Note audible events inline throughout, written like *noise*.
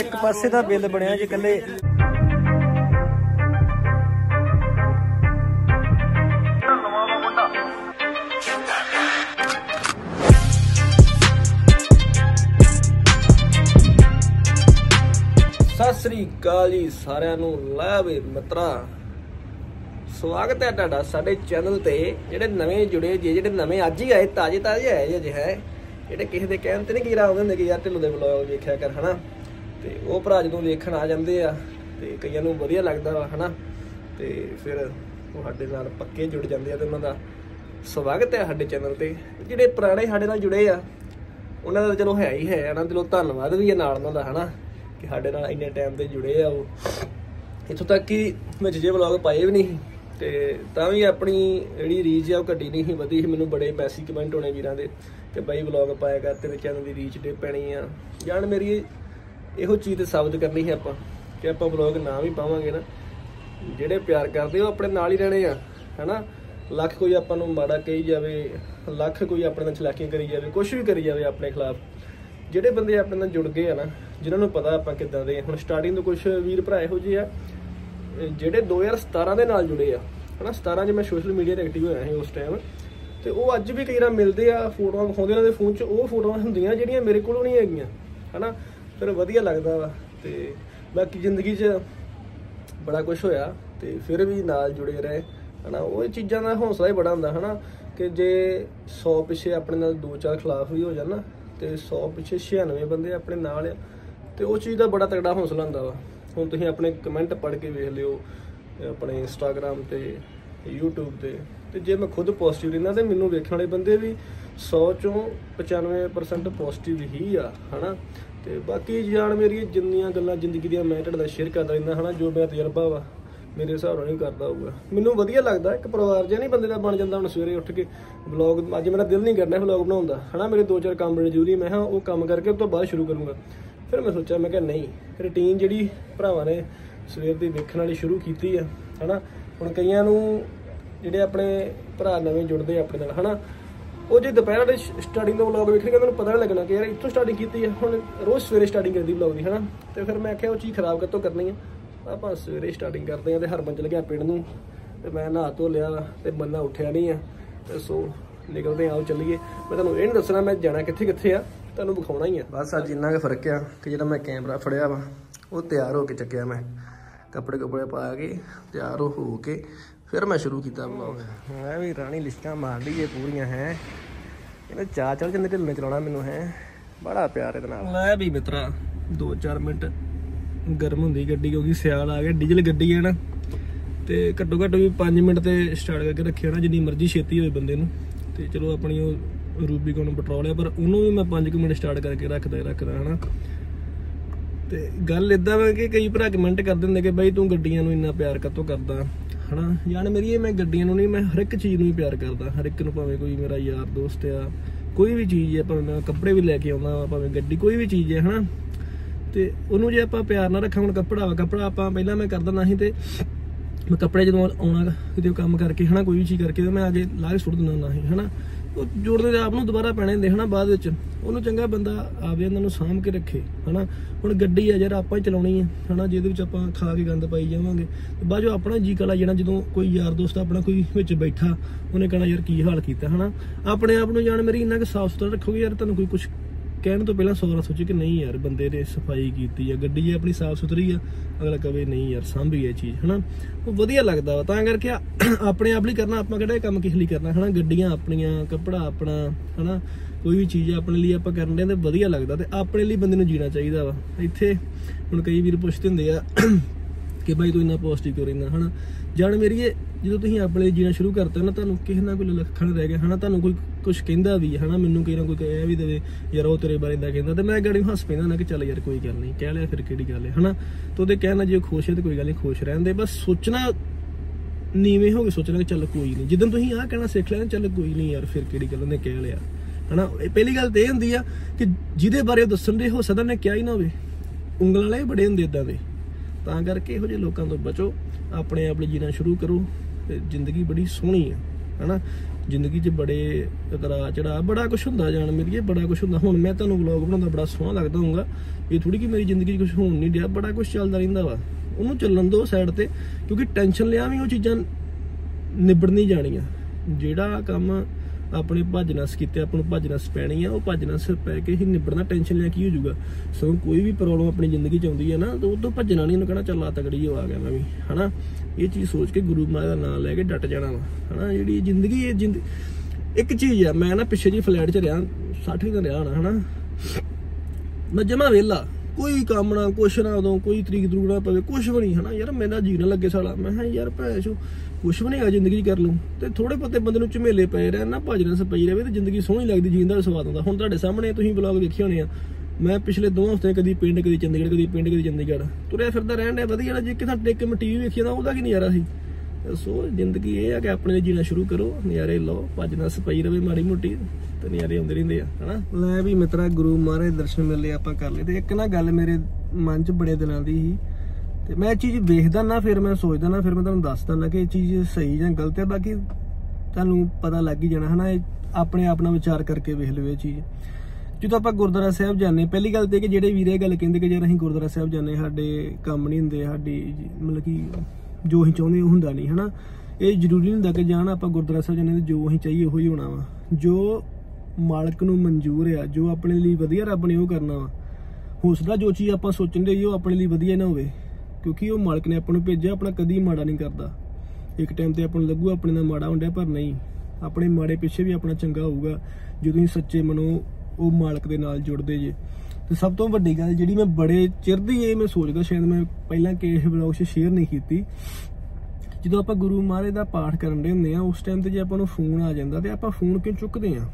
ਇੱਕ ਪਾਸੇ ਦਾ ਬਿੱਲ ਬਣਿਆ ਜੇ ਇਕੱਲੇ। ਸਤਿ ਸ੍ਰੀ ਅਕਾਲ ਜੀ ਸਾਰਿਆਂ ਨੂੰ, ਲੈ ਵੇ ਮਿੱਤਰਾ। ਸਵਾਗਤ ਹੈ ਤੁਹਾਡਾ ਸਾਡੇ ਚੈਨਲ ਤੇ, ਜਿਹੜੇ ਨਵੇਂ ਜੁੜੇ ਜੇ ਜਿਹੜੇ ਨਵੇਂ ਅੱਜ ਹੀ ਆਏ ਤਾਜ਼ੇ ਤਾਜ਼ੇ ਆਏ ਜੇ ਹੈ। ਜਿਹੜੇ ਕਿਸੇ ਦੇ ਕਹਿਣ ਤੇ ਨਹੀਂ ਕੀਰਾ ਆਉਂਦੇ ਹੁੰਦੇ ਕਿ ਯਾਰ ਢਿੱਲੋਂ ਦੇ ਵਲੌਗ ਵੇਖਿਆ ਕਰ, ਹਨਾ? ਤੇ ਉਹ ਭਰਾ ਜਦੋਂ ਵੇਖਣ ਆ ਜਾਂਦੇ ਆ ਤੇ ਕਈਆਂ ਨੂੰ ਵਧੀਆ ਲੱਗਦਾ ਵਾ, ਹਨਾ? ਤੇ ਫਿਰ ਉਹ ਸਾਡੇ ਨਾਲ ਪੱਕੇ ਜੁੜ ਜਾਂਦੇ ਆ ਤੇ ਉਹਨਾਂ ਦਾ ਸਵਾਗਤ ਹੈ ਸਾਡੇ ਚੈਨਲ ਤੇ। ਜਿਹੜੇ ਪੁਰਾਣੇ ਸਾਡੇ ਨਾਲ ਜੁੜੇ ਆ, ਉਹਨਾਂ ਦਾ ਚਲੋ ਹੈ ਹੀ ਹੈ ਨਾ ਦਿਲੋਂ ਧੰਨਵਾਦ ਵੀ ਹੈ ਨਾਲ ਉਹਨਾਂ ਦਾ, ਹਨਾ? ਕਿ ਸਾਡੇ ਨਾਲ ਇੰਨੇ ਟਾਈਮ ਤੇ ਜੁੜੇ ਆ ਉਹ। ਇੱਥੋਂ ਤੱਕ ਕਿ ਮੈਂ ਜੇ ਵਲੌਗ ਪਾਏ ਵੀ ਨਹੀਂ ਸੀ ਤੇ ਤਾਂ ਵੀ ਆਪਣੀ ਜਿਹੜੀ ਰੀਚ ਆ ਉਹ ਘਟੀ ਨਹੀਂ ਸੀ, ਵਧੀ ਸੀ। ਮੈਨੂੰ ਬੜੇ ਮੈਸੇਜ ਕਮੈਂਟ ਹੋਣੇ ਵੀਰਾਂ ਦੇ ਕਿ ਬਾਈ ਵਲੌਗ ਪਾਇਆ ਕਰ, ਤੇਰੇ ਚੈਨਲ ਦੀ ਰੀਚ ਡੇ ਪੈਣੀ ਆ। ਜਾਣ ਮੇਰੀ ਇਹੋ ਚੀਜ਼ ਤੇ ਸਾਬਤ ਕਰਨੀ ਹੈ ਆਪਾਂ, ਕਿ ਆਪਾਂ ਵਲੌਗ ਨਾ ਵੀ ਪਾਵਾਂਗੇ ਨਾ। ਜਿਹੜੇ ਪਿਆਰ ਕਰਦੇ ਉਹ ਆਪਣੇ ਨਾਲ ਹੀ ਰਹਿਣੇ ਆ, ਹਨਾ? ਲੱਖ ਕੋਈ ਆਪਾਂ ਨੂੰ ਮਾੜਾ ਕਹੀ ਜਾਵੇ, ਲੱਖ ਕੋਈ ਆਪਣੇ ਨਾਲ ਚਲਾਕੀਆਂ ਕਰੀ ਜਾਵੇ ਕੁਝ ਵੀ ਕਰੀ ਜਾਵੇ ਆਪਣੇ ਖਿਲਾਫ। ਜਿਹੜੇ ਬੰਦੇ ਆਪਣੇ ਨਾਲ ਜੁੜ ਗਏ ਆ ਨਾ, ਜਿਨ੍ਹਾਂ ਨੂੰ ਪਤਾ ਆਪਾਂ ਕਿੱਦਾਂ ਦੇ ਹੁਣ ਸਟਾਰਟਿੰਗ ਤੋਂ ਕੁਝ ਵੀਰ ਭਰਾ ਇਹੋ ਜਿਹੇ ਆ ਇਹ ਜਿਹੜੇ 2017 ਦੇ ਨਾਲ ਜੁੜੇ ਆ, ਹਨਾ? 17 ਚ ਮੈਂ ਸੋਸ਼ਲ ਮੀਡੀਆ ਤੇ ਐਕਟਿਵ ਹੋਇਆ ਸੀ ਉਸ ਟਾਈਮ ਤੇ ਉਹ ਅੱਜ ਵੀ ਕਈ ਵਾਰ ਮਿਲਦੇ ਆ, ਫੋਟੋਆਂ ਵਿਖਾਉਂਦੇ ਉਹਨਾਂ ਦੇ ਫੋਨ 'ਚ, ਉਹ ਫੋਟੋਆਂ ਹੁੰਦੀਆਂ ਜਿਹੜੀਆਂ ਮੇਰੇ ਕੋਲੋਂ ਨਹੀਂ ਹੈਗੀਆਂ, ਹਨਾ? ਫਿਰ ਵਧੀਆ ਲੱਗਦਾ ਵਾ ਤੇ ਬਾਕੀ ਜ਼ਿੰਦਗੀ 'ਚ ਬੜਾ ਕੁਝ ਹੋਇਆ ਤੇ ਫਿਰ ਵੀ ਨਾਲ ਜੁੜੇ ਰਹੇ, ਹਨਾ, ਉਹ ਚੀਜ਼ਾਂ ਦਾ ਹੌਸਲਾ ਹੀ ਬੜਾ ਹੁੰਦਾ, ਹਨਾ, ਕਿ ਜੇ 100 ਪਿੱਛੇ ਆਪਣੇ ਨਾਲ ਦੋ ਚਾਰ ਖਿਲਾਫ ਵੀ ਹੋ ਜਾਣ ਨਾ, ਤੇ 100 ਪਿੱਛੇ 96 ਬੰਦੇ ਆਪਣੇ ਨਾਲ ਆ, ਤੇ ਉਹ ਚੀਜ਼ ਦਾ ਬੜਾ ਤਗੜਾ ਹੌਸਲਾ ਹੁੰਦਾ ਵਾ। ਹੁਣ ਤੁਸੀਂ ਆਪਣੇ ਕਮੈਂਟ ਪੜ੍ਹ ਕੇ ਵੇਖ ਲਿਓ, ਆਪਣੇ ਇੰਸਟਾਗ੍ਰam ਤੇ, YouTube ਤੇ ਤੇ ਜੇ ਮੈਂ ਖੁਦ ਪੋਜ਼ਿਟਿਵ ਰਹਿਣਾ ਤੇ ਮੈਨੂੰ ਵੇਖਣ ਵਾਲੇ ਬੰਦੇ ਵੀ 100 ਚੋਂ 95% ਪੋਜ਼ਿਟਿਵ ਹੀ ਆ, ਹਨਾ। ਤੇ ਬਾਕੀ ਜਾਣ ਮੇਰੀ ਜਿੰਨੀਆਂ ਗੱਲਾਂ ਜ਼ਿੰਦਗੀ ਦੀਆਂ ਮੈਂ ਤੁਹਾਡੇ ਨਾਲ ਸ਼ੇਅਰ ਕਰਦਾ ਰਹਿੰਦਾ ਹਨਾ, ਜੋ ਮੇਰਾ ਤਜਰਬਾ ਵਾ, ਮੇਰੇ ਹਿਸਾਬ ਨਾਲ ਨਹੀਂ ਕਰਦਾ ਹੋਊਗਾ। ਮੈਨੂੰ ਵਧੀਆ ਲੱਗਦਾ, ਇੱਕ ਪਰਿਵਾਰ ਜਿਹਾ ਨਹੀਂ ਬੰਦੇ ਦਾ ਬਣ ਜਾਂਦਾ ਹੁਣ ਸਵੇਰੇ ਉੱਠ ਕੇ ਵਲੌਗ ਅੱਜ ਮੇਰਾ ਦਿਲ ਨਹੀਂ ਕਰਨਾ ਵਲੌਗ ਬਣਾਉਣ ਦਾ। ਹਨਾ, ਮੇਰੇ ਦੋ ਚਾਰ ਕੰਮ ਬੜੇ ਜ਼ਰੂਰੀ ਮੈਂ ਹਾਂ ਉਹ ਕੰਮ ਕਰਕੇ ਉਸ ਤੋਂ ਬਾਅਦ ਸ਼ੁਰੂ ਕਰੂੰਗਾ। ਫਿਰ ਮੈਂ ਸੋਚਿਆ, ਮੈਂ ਕਿਹਾ ਨਹੀਂ ਰੁਟੀਨ ਜਿਹੜੀ ਭਰਾਵਾਂ ਨੇ ਸਵੇਰ ਦੀ ਵੇਖਣ ਵਾਲੀ ਸ਼ੁਰੂ ਕੀਤੀ ਆ, ਹਨਾ, ਹੁਣ ਕਈਆਂ ਨੂੰ ਜਿਹੜੇ ਆਪਣੇ ਭਰਾ ਨਵੇਂ ਜੁੜਦੇ ਆ ਆਪਣੇ ਨਾਲ, ਹਨਾ ਉਹ ਜੇ ਦੁਪਹਿਰ ਦੇ ਸਟਾਰਟਿੰਗ ਦਾ ਵਲੌਗ ਵੇਖਣਗੇ ਉਹਨਾਂ ਨੂੰ ਪਤਾ ਨਹੀਂ ਲੱਗਣਾ ਕਿ ਯਾਰ ਇੱਥੋਂ ਸਟਾਰਟਿੰਗ ਕੀਤੀ ਹੈ ਹੁਣ ਰੋਜ਼ ਸਵੇਰੇ ਸਟਾਰਟਿੰਗ ਕਰਦੀ ਵਲੌਗ ਦੀ ਹਨਾ? ਤੇ ਫਿਰ ਮੈਂ ਆਖਿਆ, ਉਹ ਚੀਜ਼ ਖਰਾਬ ਕਿੱਥੋਂ ਕਰਨੀ ਆ? ਆਪਾਂ ਸਵੇਰੇ ਸਟਾਰਟਿੰਗ ਕਰਦੇ ਆ ਤੇ ਹਰਮਨ ਚਲ ਗਿਆ ਪਿੰਡ ਨੂੰ। ਤੇ ਮੈਂ ਨਹਾ ਧੋ ਲਿਆ ਤੇ ਬੰਨਾ ਉੱਠਿਆ ਨਹੀਂ ਆ। ਤੇ ਸੋ ਨਿਕਲਦੇ ਆਓ ਚੱਲੀਏ। ਮੈਂ ਤੁਹਾਨੂੰ ਇਹ ਨਹੀਂ ਦੱਸਣਾ ਮੈਂ ਜਾਣਾ ਕਿੱਥੇ ਕਿੱਥੇ ਆ, ਤੁਹਾਨੂੰ ਵਿਖਾਉਣਾ ਹੀ ਆ। ਬਸ ਅੱਜ ਇੰਨਾ ਕੁ ਫ਼ਰਕ ਆ ਕਿ ਜਿਹੜਾ ਮੈਂ ਕੈਮਰਾ ਫੜਿਆ ਵਾ, ਉਹ ਤਿਆਰ ਹੋ ਕੇ ਚੱਕਿਆ ਮੈਂ। ਕੱਪੜੇ ਕੱਪੜੇ ਪਾ ਕੇ ਤਿਆਰ ਹੋ ਕੇ ਫਿਰ ਮੈਂ ਸ਼ੁਰੂ ਕੀਤਾ ਵਲੌਗ ਮੈਂ ਵੀ ਰਾਣੀ ਲਿਸਟਾਂ ਮਾਰ ਲਈਏ ਪੂਰੀਆਂ ਹੈ। ਇਹਨੇ ਚਾਹ ਚੜ ਜਾਂਦੇ ਢਿੱਲ ਨੇ ਚਲਾਉਣਾ ਮੈਨੂੰ ਹੈ। ਬੜਾ ਪਿਆਰ ਇਹਦੇ ਨਾਲ। ਲੈ ਵੀ ਮਿੱਤਰਾ 2-4 ਮਿੰਟ ਗਰਮ ਹੁੰਦੀ ਗੱਡੀ ਕਿਉਂਕਿ ਸਿਆਲ ਆ ਗਿਆ ਡੀਜ਼ਲ ਗੱਡੀ ਹੈ ਨਾ। ਤੇ ਘੱਟੋ ਘੱਟ ਵੀ 5 ਮਿੰਟ ਤੇ ਸਟਾਰਟ ਕਰਕੇ ਰੱਖਿਆ ਨਾ ਜਿੰਨੀ ਮਰਜ਼ੀ ਛੇਤੀ ਹੋਵੇ ਬੰਦੇ ਨੂੰ। ਤੇ ਚਲੋ ਆਪਣੀ ਉਹ ਰੂਬੀਕੌਨ ਪੈਟਰੋਲ ਹੈ ਪਰ ਉਹਨੂੰ ਵੀ ਮੈਂ 5 ਮਿੰਟ ਸਟਾਰਟ ਕਰਕੇ ਰੱਖਦਾ ਹੀ ਰੱਖਦਾ ਹਨਾ। ਤੇ ਗੱਲ ਇਦਾਂ ਵਾ ਕਿ ਕਈ ਭਰਾ ਕਮੈਂਟ ਕਰ ਦਿੰਦੇ ਕਿ ਬਾਈ ਤੂੰ ਗੱਡੀਆਂ ਨੂੰ ਇੰਨਾ ਪਿਆਰ ਕਾਤੋਂ ਕਰਦਾ? ਹਨਾ? ਜਾਣ ਮੇਰੀ ਇਹ ਮੈਂ ਗੱਡੀਆਂ ਨੂੰ ਨਹੀਂ ਮੈਂ ਹਰ ਇੱਕ ਚੀਜ਼ ਨੂੰ ਹੀ ਪਿਆਰ ਕਰਦਾ। ਹਰ ਇੱਕ ਨੂੰ ਭਾਵੇਂ ਕੋਈ ਮੇਰਾ ਯਾਰ ਦੋਸਤ ਆ ਕੋਈ ਵੀ ਚੀਜ਼ ਹੈ ਭਾਵੇਂ ਮੈਂ ਕੱਪੜੇ ਵੀ ਲੈ ਕੇ ਆਉਂਦਾ ਵਾਂ, ਭਾਵੇਂ ਗੱਡੀ ਕੋਈ ਵੀ ਚੀਜ਼ ਹੈ ਹਨਾ? ਤੇ ਉਹਨੂੰ ਜੇ ਆਪਾਂ ਪਿਆਰ ਨਾਲ ਰੱਖਾਂ ਹੁਣ ਕੱਪੜਾ ਵਾ ਕੱਪੜਾ ਆਪਾਂ ਪਹਿਲਾਂ ਮੈਂ ਕਰਦਾ ਨਹੀਂ ਤੇ ਮੈਂ ਕੱਪੜੇ ਜਦੋਂ ਆਉਣਾ ਕਿਤੇ ਕੰਮ ਕਰਕੇ ਹਨਾ ਕੋਈ ਵੀ ਚੀਜ਼ ਕਰਕੇ ਮੈਂ ਆ ਕੇ ਲਾ ਕੇ ਸੁੱਟ ਦਿੰਦਾ ਨਹੀਂ ਹਨਾ? ਉਹ ਜੋੜਦੇ ਤੇ ਆਪ ਨੂੰ ਦੁਬਾਰਾ ਪੈਣੇ ਹੁੰਦੇ ਹਨਾ ਬਾਅਦ ਵਿੱਚ। ਉਹਨੂੰ ਚੰਗਾ ਬੰਦਾ ਆਵੇ ਇਹਨਾਂ ਨੂੰ ਸਾਂਭ ਕੇ ਰੱਖੇ, ਹਨਾ। ਹੁਣ ਗੱਡੀ ਆ ਯਾਰ, ਆਪਾਂ ਹੀ ਚਲਾਉਣੀ ਹੈ ਹਨਾ। ਜਿਹਦੇ ਵਿੱਚ ਆਪਾਂ ਖਾ ਕੇ ਗੰਦ ਪਾਈ ਜਾਵਾਂਗੇ। ਤੇ ਬਾਅਦ ਜੋ ਆਪਣਾ ਜੀ ਕਲਾ ਜਿਹੜਾ ਜਦੋਂ ਕੋਈ ਯਾਰ ਦੋਸਤ ਆਪਣਾ ਕੋਈ ਵਿੱਚ ਬੈਠਾ, ਉਹਨੇ ਕਹਣਾ, ਯਾਰ, ਕੀ ਹਾਲ ਕੀਤਾ? ਹਨਾ। ਆਪਣੇ ਆਪ ਨੂੰ ਜਾਣ ਮੇਰੀ ਇੰਨਾ ਕਿ ਸਾਫ਼ ਸੁਥਰਾ ਰੱਖੋਗੇ ਯਾਰ, ਤੁਹਾਨੂੰ ਕੋਈ ਕੁਝ ਕਹਿਣ ਤੋਂ ਪਹਿਲਾਂ ਸੌ ਵਾਰ ਸੋਚੇ ਕਿ ਨਹੀਂ ਯਾਰ, ਬੰਦੇ ਨੇ ਸਫ਼ਾਈ ਕੀਤੀ ਆ, ਗੱਡੀ ਆਪਣੀ ਸਾਫ਼ ਸੁਥਰੀ ਆ। ਅਗਲਾ ਕਵੇ ਨਹੀਂ ਯਾਰ, ਸਾਂਭੀ ਇਹ ਚੀਜ਼, ਹਨਾ? ਉਹ ਵਧੀਆ ਲੱਗਦਾ ਵਾ, ਤਾਂ ਕਰਕੇ *clears throat* ਆਪਣੇ ਆਪ ਲਈ ਕਰਨਾ, ਆਪਾਂ ਕਿਹੜਾ ਕੰਮ ਕਿਸ ਲਈ ਕਰਨਾ, ਹਨਾ? ਗੱਡੀਆਂ ਆਪਣੀਆਂ, ਕੱਪੜਾ ਆਪਣਾ, ਹਨਾ? ਕੋਈ ਵੀ ਚੀਜ਼ ਆਪਣੇ ਲਈ ਆਪਾਂ ਕਰਨ ਦੇ ਤੇ ਵਧੀਆ ਲੱਗਦਾ, ਤੇ ਆਪਣੇ ਲਈ ਬੰਦੇ ਨੂੰ ਜੀਣਾ ਚਾਹੀਦਾ ਵਾ। ਇੱਥੇ ਹੁਣ ਕਈ ਵੀਰ ਪੁੱਛਦੇ ਹੁੰਦੇ ਆ *clears throat* ਕਿ ਬਾਈ ਤੂੰ ਇੰਨਾ ਪੋਜ਼ਿਟਿਵ ਕਿਉਂ ਰਹਿੰਦਾ, ਹਨਾ? ਜਾਣ ਮੇਰੀਏ ਜਦੋਂ ਤੁਸੀਂ ਆਪਣੇ ਜੀਣਾ ਸ਼ੁਰੂ ਕਰਤਾ ਨਾ, ਤੁਹਾਨੂੰ ਕਿਸੇ ਨਾ ਕੋਈ ਲੱਖਣ ਰਹਿ ਗਿਆ, ਹਨਾ? ਤੁਹਾਨੂੰ ਕੋਈ ਕੁਝ ਕਹਿੰਦਾ ਵੀ ਹੈ ਹਨਾ? ਮੈਨੂੰ ਕੋਈ ਨਾ ਕੋਈ ਕਹਿ ਵੀ ਦੇਵੇ, ਯਾਰ ਉਹ ਤੇਰੇ ਬਾਰੇ ਦਾ ਕਹਿੰਦਾ, ਤੇ ਮੈਂ ਗਾੜੀ ਹੱਸ ਪੈਂਦਾ ਨਾ ਕਿ ਚੱਲ ਯਾਰ ਕੋਈ ਗੱਲ ਨਹੀਂ, ਕਹਿ ਲਿਆ ਫਿਰ ਕਿਹੜੀ ਗੱਲ ਹੈ, ਹਨਾ? ਤੇ ਉਹਦੇ ਕਹਿਣਾ ਜੇ ਉਹ ਖੁਸ਼ ਹੈ ਤੇ ਕੋਈ ਗੱਲ ਨਹੀਂ, ਖੁਸ਼ ਰਹਿੰਦੇ ਬਸ ਸੋਚਣਾ ਨੀਵੇਂ ਹੋ ਕੇ ਸੋਚਣਾ ਕਿ ਚੱਲ ਕੋਈ ਨਹੀਂ। ਜਿੱਦਨ ਤੁਸੀਂ ਆਹ ਕਹਿਣਾ ਸਿੱਖ ਲਿਆ ਨਾ ਚੱਲ ਕੋਈ ਨਹੀਂ ਯਾਰ, ਫਿਰ ਕਿਹੜੀ ਗੱਲ ਉਹਨੇ ਕਹਿ ਲਿਆ, ਹਨਾ? ਇਹ ਪਹਿਲੀ ਗੱਲ ਤੇ ਇਹ ਹੁੰਦੀ ਆ ਕਿ ਜਿਹਦੇ ਬਾਰੇ ਉਹ ਦੱਸਣ ਦੇ, ਹੋ ਸਕਦਾ ਨੇ ਕਿਹਾ ਹੀ ਨਾ ਹੋਵੇ। ਉਂਗਲਾਂ ਵਾਲੇ ਬੜੇ ਹੁੰਦੇ ਇਦਾਂ ਦੇ। ਤਾਂ ਕਰਕੇ ਇਹੋ ਜਿਹੇ ਲੋਕਾਂ ਤੋਂ ਬਚੋ। ਆਪਣੇ ਆਪ ਲਈ ਜੀਣਾ ਸ਼ੁਰੂ ਕਰੋ ਤੇ ਜ਼ਿੰਦਗੀ ਬੜੀ ਸੋਹਣੀ ਹੈ, ਹਨਾ? ਜ਼ਿੰਦਗੀ 'ਚ ਬੜੇ ਉਤਰਾ ਚੜਾ ਬੜਾ ਕੁਝ ਹੁੰਦਾ ਜਾਣ ਮੇਰੀਏ ਬੜਾ ਕੁਝ ਹੁੰਦਾ। ਹੁਣ ਮੈਂ ਤੁਹਾਨੂੰ ਵਲੌਗ ਬਣਾਉਂਦਾ, ਬੜਾ ਸੋਹਣਾ ਲੱਗਦਾ ਹੋਊਗਾ। ਇਹ ਥੋੜੀ ਕਿ ਮੇਰੀ ਜ਼ਿੰਦਗੀ 'ਚ ਕੁਝ ਹੋਣ ਨਹੀਂ ਡਿਆ, ਬੜਾ ਕੁਝ ਚੱਲਦਾ ਰਹਿੰਦਾ ਵਾ। ਉਹਨੂੰ ਚੱਲਣ ਦੋ ਸਾਈਡ ਤੇ, ਕਿਉਂਕਿ ਟੈਨਸ਼ਨ ਲਿਆ ਵੀ ਉਹ ਚੀਜ਼ਾਂ ਨਿਬੜ ਨਹੀਂ ਜਾਣੀਆਂ। ਜਿਹੜਾ ਕੰਮ ਆਪਣੇ ਭੱਜ ਕੀਤੇ, ਆਪਾਂ ਨੂੰ ਭੱਜ ਪੈਣੀ ਆ, ਉਹ ਭੱਜ ਪੈ ਕੇ ਹੀ ਨਿਬੜਨਾ ਟੈਨਸ਼ਨ ਲਿਆ ਕੀ ਹੋ ਜਾਊਗਾ। ਸੋ ਕੋਈ ਵੀ ਪ੍ਰੋਬਲਮ ਆਪਣੀ ਜ਼ਿੰਦਗੀ ਚ ਆਉਂਦੀ ਹੈ ਨਾ, ਤਾਂ ਉਹ ਭੱਜਣਾ ਨਹੀਂ ਉਹਨੂੰ ਕਹਿਣਾ ਚੱਲ ਆ ਤਗੜੀ ਹੋ ਆ ਗਿਆ ਮੈਂ ਵੀ, ਹਨਾ? ਇਹ ਚੀਜ਼ ਸੋਚ ਕੇ ਗੁਰੂ ਮਹਾਰਾਜ ਦਾ ਨਾਮ ਲੈ ਕੇ ਡਟ ਜਾਣਾ ਵਾ, ਹਨਾ? ਜਿਹੜੀ ਜ਼ਿੰਦਗੀ, ਇਹ ਜ਼ਿੰਦ, ਇੱਕ ਚੀਜ਼ ਆ, ਮੈਂ ਨਾ ਪਿੱਛੇ ਜੀ ਫਲੈਟ 'ਚ ਰਿਹਾ 60 ਦਿਨ ਰਿਹਾ ਹੋਣਾ, ਹਨਾ? ਮੈਂ ਜਮਾ ਵੇਲਾ ਕੋਈ ਕੰਮ ਨਾ, ਕੁਛ ਨਾ, ਉਦੋਂ ਕੋਈ ਤਰੀਕ ਦਰੂਕ ਨਾ ਪਵੇ, ਕੁਛ ਵੀ ਨਹੀਂ ਹਨਾ? ਯਾਰ ਮੇਰਾ ਜੀ ਨਾ ਲੱਗੇ ਸਾਲਾ, ਮੈਂ ਕਿਹਾ ਯਾਰ ਭੈਸ਼ੋ ਕੁਛ ਵੀ ਨਹੀਂ ਆ ਜ਼ਿੰਦਗੀ ਕਰ ਲੂੰ ਤੇ ਥੋੜੇ ਬਹੁਤੇ ਬੰਦੇ ਨੂੰ ਝਮੇਲੇ ਪਏ ਰਹਿਣ ਨਾ ਭਜਣਾ ਸਪਈ ਰਵੇ ਤੇ ਜ਼ਿੰਦਗੀ ਸੋਹਣੀ ਲੱਗਦੀ, ਜੀਣ ਦਾ ਸਵਾਦ ਆਉਂਦਾ। ਹੁਣ ਤੁਹਾਡੇ ਸਾਹਮਣੇ ਤੁਸੀਂ ਵਲੌਗ ਵੇਖੇ ਹੋਣੇ ਆ। ਮੈਂ ਪਿਛਲੇ ਦੋ ਹਫ਼ਤੇ ਕਦੀ ਪਿੰਡ, ਕਦੀ ਚੰਡੀਗੜ੍ਹ, ਕਦੀ ਪਿੰਡ, ਕਦੀ ਚੰਡੀਗੜ੍ਹ। ਤੁਰਿਆ ਫਿਰਦਾ ਰਹਿਣ ਡਿਆ, ਵਧੀਆ ਨਾ ਜੇ ਕਿਥਾਂ ਟੇਕ ਕੇ ਮੈਂ ਟੀਵੀ ਵੇਖੀ ਜਾਂਦਾ ਉਹਦਾ ਕੀ ਨਜ਼ਾਰਾ ਸੀ? ਸੋ ਜ਼ਿੰਦਗੀ ਇਹ ਆ ਕਿ ਆਪਣੇ ਜੀਣਾ ਸ਼ੁਰੂ ਕਰੋ, ਨਜ਼ਾਰੇ ਲਓ ਭੱਜਣਾ ਸਪਈ ਰਵੇ ਮਾੜੀ ਮੋਟੀ, ਤੇ ਨਜ਼ਾਰੇ ਆਉਂਦੇ ਰਹਿੰਦੇ ਆ, ਹਨਾ? ਲੈ ਵੀ ਮਿੱਤਰਾ, ਗੁਰੂ ਮਹਾਰਾਜ ਦਰਸ਼ਨ ਮਿਲੇ ਆਪਾਂ ਕਰ ਲਏ। ਤੇ ਇੱਕ ਨਾ ਗੱਲ ਮੇਰੇ ਮਨ 'ਚ ਬੜੇ ਦਿਨਾਂ ਦੀ ਸੀ। ਤੇ ਮੈਂ ਇਹ ਚੀਜ਼ ਵੇਖਦਾ ਨਾ, ਫਿਰ ਮੈਂ ਸੋਚਦਾ ਨਾ, ਫਿਰ ਮੈਂ ਤੁਹਾਨੂੰ ਦੱਸਦਾ ਨਾ ਕਿ ਇਹ ਚੀਜ਼ ਸਹੀ ਜਾਂ ਗਲਤ ਹੈ। ਬਾਕੀ ਤੁਹਾਨੂੰ ਪਤਾ ਲੱਗ ਹੀ ਜਾਣਾ, ਹਨਾ? ਇਹ ਆਪਣੇ ਆਪ ਨਾਲ ਵਿਚਾਰ ਕਰਕੇ ਵੇਖ ਲਿਓ ਇਹ ਚੀਜ਼। ਜਦੋਂ ਆਪਾਂ ਗੁਰਦੁਆਰਾ ਸਾਹਿਬ ਜਾਂਦੇ ਪਹਿਲੀ ਗੱਲ ਤੇ ਕਿ ਜਿਹੜੇ ਵੀਰੇ ਇਹ ਗੱਲ ਕਹਿੰਦੇ ਕਿ ਜੇ ਅਸੀਂ ਗੁਰਦੁਆਰਾ ਸਾਹਿਬ ਜਾਂਦੇ ਸਾਡੇ ਕੰਮ ਨਹੀਂ ਹੁੰਦੇ, ਸਾਡੀ ਮਤਲਬ ਕਿ ਜੋ ਅਸੀਂ ਚਾਹੁੰਦੇ ਉਹ ਹੁੰਦਾ ਨਹੀਂ, ਹਨਾ? ਇਹ ਜ਼ਰੂਰੀ ਹੁੰਦਾ ਕਿ ਜਾਣ ਆਪਾਂ ਗੁਰਦੁਆਰਾ ਸਾਹਿਬ ਜਾਂਦੇ ਤੇ ਜੋ ਅਸੀਂ ਚਾਹੀਏ ਉਹੀ ਹੋਣਾ ਵਾ। ਜੋ ਮਾਲਕ ਨੂੰ ਮਨਜ਼ੂਰ ਆ, ਜੋ ਆਪਣੇ ਲਈ ਵਧੀਆ ਰੱਬ ਨੇ ਉਹ ਕਰਨਾ ਵਾ ਹੋ ਸਕਦਾ ਜੋ ਚੀਜ਼ ਆਪਾਂ ਸੋਚਣ ਦੇ ਉਹ ਆਪਣੇ ਲਈ ਵਧੀਆ ਨਾ ਹੋਵੇ। ਕਿਉਂਕਿ ਉਹ ਮਾਲਕ ਨੇ ਆਪਾਂ ਨੂੰ ਭੇਜਿਆ, ਆਪਣਾ ਕਦੀ ਮਾੜਾ ਨਹੀਂ ਕਰਦਾ। ਇੱਕ ਟਾਈਮ ਤੇ ਆਪਾਂ ਨੂੰ ਲੱਗੂ ਆਪਣੇ ਨਾਲ ਮਾੜਾ ਹੁੰਦਾ ਪਰ ਨਹੀਂ। ਆਪਣੇ ਮਾੜੇ ਪਿੱਛੇ ਵੀ ਆਪਣਾ ਚੰਗਾ ਹੋਊਗਾ। ਜਦੋਂ ਤੁਸੀਂ ਸੱਚੇ ਮਨੋਂ, ਉਹ ਮਾਲਕ ਦੇ ਨਾਲ ਜੁੜਦੇ ਜੇ। ਤੇ ਸਭ ਤੋਂ ਵੱਡੀ ਗੱਲ ਜਿਹੜੀ ਮੈਂ ਬੜੇ ਚਿਰ ਦੀ ਇਹ ਮੈਂ ਸੋਚਦਾ, ਸ਼ਾਇਦ ਮੈਂ ਪਹਿਲਾਂ ਕਿਸੇ ਵਲੌਗ 'ਚ ਸ਼ੇਅਰ ਨਹੀਂ ਕੀਤੀ। ਜਦੋਂ ਆਪਾਂ ਗੁਰੂ ਮਹਾਰਾਜ ਦਾ ਪਾਠ ਕਰਨ ਦੇ ਹੁੰਦੇ ਆ, ਉਸ ਟਾਈਮ ਤੇ ਜੇ ਆਪਾਂ ਨੂੰ ਫੋਨ ਆ ਜਾਂਦਾ, ਤੇ ਆਪਾਂ ਫੋਨ ਕਿਉਂ ਚੁੱਕਦੇ ਆ?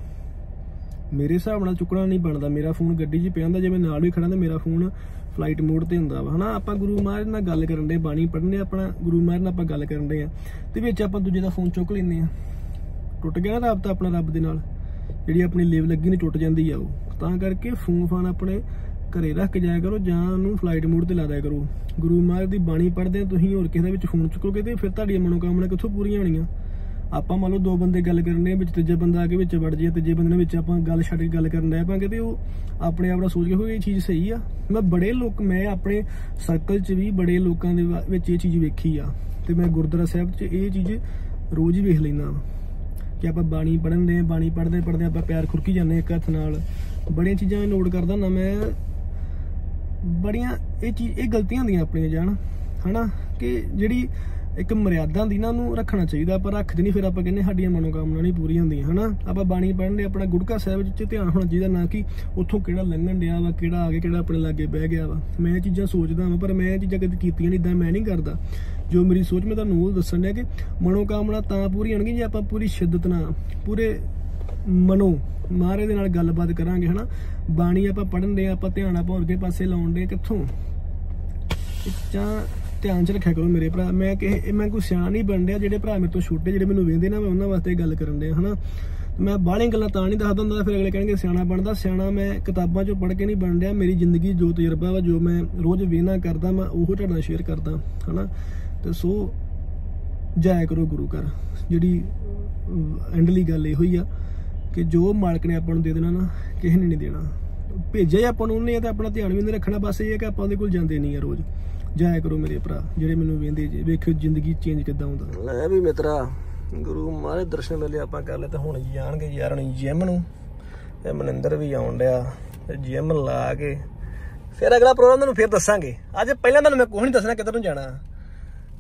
ਮੇਰੇ ਹਿਸਾਬ ਨਾਲ ਚੁੱਕਣਾ ਨਹੀਂ ਬਣਦਾ। ਮੇਰਾ ਫੋਨ ਗੱਡੀ 'ਚ ਪਿਆ ਹੁੰਦਾ, ਜੇ ਮੈਂ ਨਾਲ ਵੀ ਖੜਾ ਤਾਂ ਮੇਰਾ ਫੋਨ ਫਲਾਈਟ ਮੋਡ ਤੇ ਹੁੰਦਾ ਵਾ, ਹਨਾ? ਆਪਾਂ ਗੁਰੂ ਮਹਾਰਾਜ ਨਾਲ ਗੱਲ ਕਰਨ ਦੇ ਬਾਣੀ ਪੜ੍ਹਨੇ ਆਪਣਾ, ਗੁਰੂ ਮਹਾਰਾਜ ਨਾਲ ਆਪਾਂ ਗੱਲ ਕਰਨ ਦੇ ਆ। ਤੇ ਵਿੱਚ ਆਪਾਂ ਦੂਜੇ ਦਾ ਫੋਨ ਚੁੱਕ ਲੈਂਦੇ ਆ। ਟੁੱਟ ਗਿਆ ਨਾ ਰਾਬਤਾ ਆਪਣਾ ਰੱਬ ਦੇ ਨਾਲ? ਜਿਹੜੀ ਆਪਣੀ ਲੇਵ ਲੱਗੀ ਨਹੀਂ ਟੁੱਟ ਜਾਂਦੀ ਆ ਉਹ। ਤਾਂ ਕਰਕੇ ਫੋਨ ਫਾਨ ਆਪਣੇ ਘਰੇ ਰੱਖ ਕੇ ਜਾਇਆ ਕਰੋ ਜਾਂ ਉਹਨੂੰ ਫਲਾਈਟ ਮੋਡ ਤੇ ਲਾ ਦਿਆ ਕਰੋ। ਗੁਰੂ ਮਹਾਰਾਜ ਦੀ ਬਾਣੀ ਪੜ੍ਹਦੇ ਆ, ਤੁਸੀਂ ਹੋਰ ਕਿਸੇ ਦੇ ਵਿੱਚ ਫੋਨ ਚੁੱਕੋਗੇ ਤੇ ਫਿਰ ਤੁਹਾਡੀਆਂ ਮਨੋਕਾਮਨਾ ਕਿੱਥੋਂ ਪੂਰੀਆਂ ਹੋਣੀਆਂ? ਆਪਾਂ ਮੰਨ ਲਓ ਦੋ ਬੰਦੇ ਗੱਲ ਕਰਨੇ ਵਿੱਚ ਤੀਜਾ ਬੰਦਾ ਆ ਕੇ ਵਿੱਚ ਵੜ ਜੇ ਤੀਜੇ ਬੰਦੇ ਨੇ ਵਿੱਚ ਆਪਾਂ ਗੱਲ ਛੱਡ ਕੇ ਗੱਲ ਕਰਨ ਲੱਗ ਪਾਂਗੇ ਤੇ ਉਹ ਆਪਣੇ ਆਪ ਨਾਲ ਸੋਚ ਕੇ ਹੋਏ ਇਹ ਚੀਜ਼ ਸਹੀ ਆ। ਮੈਂ ਬੜੇ ਲੋਕ, ਮੈਂ ਆਪਣੇ ਸਰਕਲ 'ਚ ਵੀ ਬੜੇ ਲੋਕਾਂ ਦੇ ਵਾ- ਵਿੱਚ ਇਹ ਚੀਜ਼ ਵੇਖੀ ਆ। ਤੇ ਮੈਂ ਗੁਰਦੁਆਰਾ ਸਾਹਿਬ 'ਚ ਇਹ ਚੀਜ਼ ਰੋਜ਼ ਹੀ ਵੇਖ ਲੈਂਦਾ ਕਿ ਆਪਾਂ ਬਾਣੀ ਪੜ੍ਹਨ ਦੇ ਬਾਣੀ ਪੜ੍ਹਦੇ ਪੜ੍ਹਦੇ ਆਪਾਂ ਪਿਆਰ ਖੁਰਕੀ ਜਾਂਦੇ ਇੱਕ ਹੱਥ ਨਾਲ। ਬੜੀਆਂ ਚੀਜ਼ਾਂ ਨੋਟ ਕਰਦਾ ਨਾ ਮੈਂ ਬੜੀਆਂ ਇਹ ਚੀਜ਼ ਇਹ ਗਲਤੀਆਂ ਹੁੰਦੀਆਂ ਆਪਣੀਆਂ ਜਾਨ, ਹਨਾ? ਕਿ ਜਿਹੜੀ ਇੱਕ ਮਰਿਆਦਾ ਦੀ ਨਾ ਉਹਨੂੰ ਰੱਖਣਾ ਚਾਹੀਦਾ ਪਰ ਰੱਖਦੇ ਨਹੀਂ, ਫਿਰ ਆਪਾਂ ਕਹਿੰਦੇ ਸਾਡੀਆਂ ਮਨੋਕਾਮਨਾ ਨਹੀਂ ਪੂਰੀਆਂ ਹੁੰਦੀਆਂ, ਹਨਾ? ਆਪਾਂ ਬਾਣੀ ਪੜ੍ਹਨ ਦੇ ਆਪਣਾ ਗੁਟਕਾ ਸਾਹਿਬ ਵਿੱਚ ਧਿਆਨ ਹੋਣਾ ਚਾਹੀਦਾ, ਨਾ ਕਿ ਉੱਥੋਂ ਕਿਹੜਾ ਲੰਘਣ ਡਿਆ ਵਾ, ਕਿਹੜਾ ਆ ਗਿਆ ਕਿਹੜਾ ਆਪਣੇ ਲਾਗੇ ਬਹਿ ਗਿਆ ਵਾ। ਮੈਂ ਇਹ ਚੀਜ਼ਾਂ ਸੋਚਦਾ ਹਾਂ ਪਰ ਮੈਂ ਇਹ ਚੀਜ਼ਾਂ ਕਦੇ ਕੀਤੀਆਂ ਨਹੀਂ ਇਦਾਂ ਮੈਂ ਨਹੀਂ ਕਰਦਾ। ਜੋ ਮੇਰੀ ਸੋਚ, ਮੈਂ ਤੁਹਾਨੂੰ ਉਹ ਦੱਸਣ ਡਿਆ ਕਿ ਮਨੋਕਾਮਨਾ ਤਾਂ ਪੂਰੀ ਹੋਣਗੀਆਂ ਜੇ ਆਪਾਂ ਪੂਰੀ ਸ਼ਿੱਦਤ ਨਾਲ, ਪੂਰੇ ਮਨੋ ਮਹਾਰਾਜ ਦੇ ਨਾਲ ਗੱਲਬਾਤ ਕਰਾਂਗੇ, ਹਨਾ? ਬਾਣੀ ਆਪਾਂ ਪੜ੍ਹਨ ਦੇ ਆਪਾਂ ਧਿਆਨ ਆਪਾਂ ਹੋਰ ਕੇ ਪਾਸੇ ਲਾਉਣ ਦੇ ਕਿੱਥੋਂ? ਜਾਂ ਧਿਆਨ ਚ ਰੱਖਿਆ ਕਰੋ ਮੇਰੇ ਭਰਾ। ਮੈਂ ਕਿ ਮੈਂ ਕੋਈ ਸਿਆਣਾ ਨਹੀਂ ਬਣ ਰਿਹਾ ਜਿਹੜੇ ਭਰਾ ਮੇਰੇ ਤੋਂ ਛੋਟੇ, ਜਿਹੜੇ ਮੈਨੂੰ ਵੇਂਦੇ ਨਾ, ਮੈਂ ਉਹਨਾਂ ਵਾਸਤੇ ਗੱਲ ਕਰਨ ਡਿਆ, ਹਨਾ? ਮੈਂ ਬਾਹਲੀਆਂ ਗੱਲਾਂ ਤਾਂ ਨਹੀਂ ਦੱਸਦਾ ਹੁੰਦਾ, ਫਿਰ ਅਗਲੇ ਕਹਿਣਗੇ, ਸਿਆਣਾ ਬਣਦਾ। ਸਿਆਣਾ ਮੈਂ ਕਿਤਾਬਾਂ ਚੋਂ ਪੜ੍ਹ ਕੇ ਨਹੀਂ ਬਣ ਰਿਹਾ ਮੇਰੀ ਜ਼ਿੰਦਗੀ ਜੋ ਤਜਰਬਾ ਵਾ, ਜੋ ਮੈਂ ਰੋਜ਼ ਵੇਖਣਾ ਕਰਦਾ, ਮੈਂ ਉਹ ਤੁਹਾਡੇ ਨਾਲ ਸ਼ੇਅਰ ਕਰਦਾ, ਹਨਾ? ਤੇ ਸੋ, ਜਾਇਆ ਕਰੋ ਗੁਰੂ ਘਰ। ਜਿਹੜੀ ਐਂਡਲੀ ਗੱਲ ਇਹੋ ਹੀ ਆ ਕਿ ਜੋ ਮਾਲਕ ਨੇ ਆਪਾਂ ਨੂੰ ਦੇ ਦੇਣਾ ਨਾ, ਕਿਸੇ ਨੇ ਨਹੀਂ ਦੇਣਾ। ਭੇਜਿਆ ਆਪਾਂ ਨੂੰ, ਉਹਨੇ ਆ ਆਪਣਾ ਧਿਆਨ ਵੀ ਨਹੀਂ ਰੱਖਣਾ, ਬਸ ਇਹ ਹੈ ਕਿ ਆਪਾਂ ਉਹਦੇ ਕੋਲ ਜਾਂਦੇ ਨਹੀਂ ਆ ਰੋਜ਼। ਜਾਇਆ ਕਰੋ ਮੇਰੇ ਭਰਾ, ਜਿਹੜੇ ਮੈਨੂੰ ਵੇਂਦੇ ਜੇ, ਵੇਖਿਓ ਜ਼ਿੰਦਗੀ ਚੇਂਜ ਕਿੱਦਾਂ ਹੁੰਦਾ। ਲੈ ਵੀ ਮਿੱਤਰਾ, ਗੁਰੂ ਮਹਾਰਾਜ ਦਰਸ਼ਨ ਮੇਲੇ ਆਪਾਂ ਕਰ ਲਏ ਤਾਂ ਹੁਣ ਜਾਣਗੇ ਯਾਰ ਹੁਣ ਜਿਮ ਨੂੰ। ਤੇ ਮਨਿੰਦਰ ਵੀ ਆਉਣ ਡਿਆ, ਤੇ ਜਿਮ ਲਾ ਕੇ ਫਿਰ ਅਗਲਾ ਪ੍ਰੋਗਰਾਮ ਤੁਹਾਨੂੰ ਫਿਰ ਦੱਸਾਂਗੇ। ਅੱਜ ਪਹਿਲਾਂ ਤੁਹਾਨੂੰ ਮੈਂ ਕੁਝ ਨਹੀਂ ਦੱਸਣਾ ਕਿੱਧਰ ਨੂੰ ਜਾਣਾ।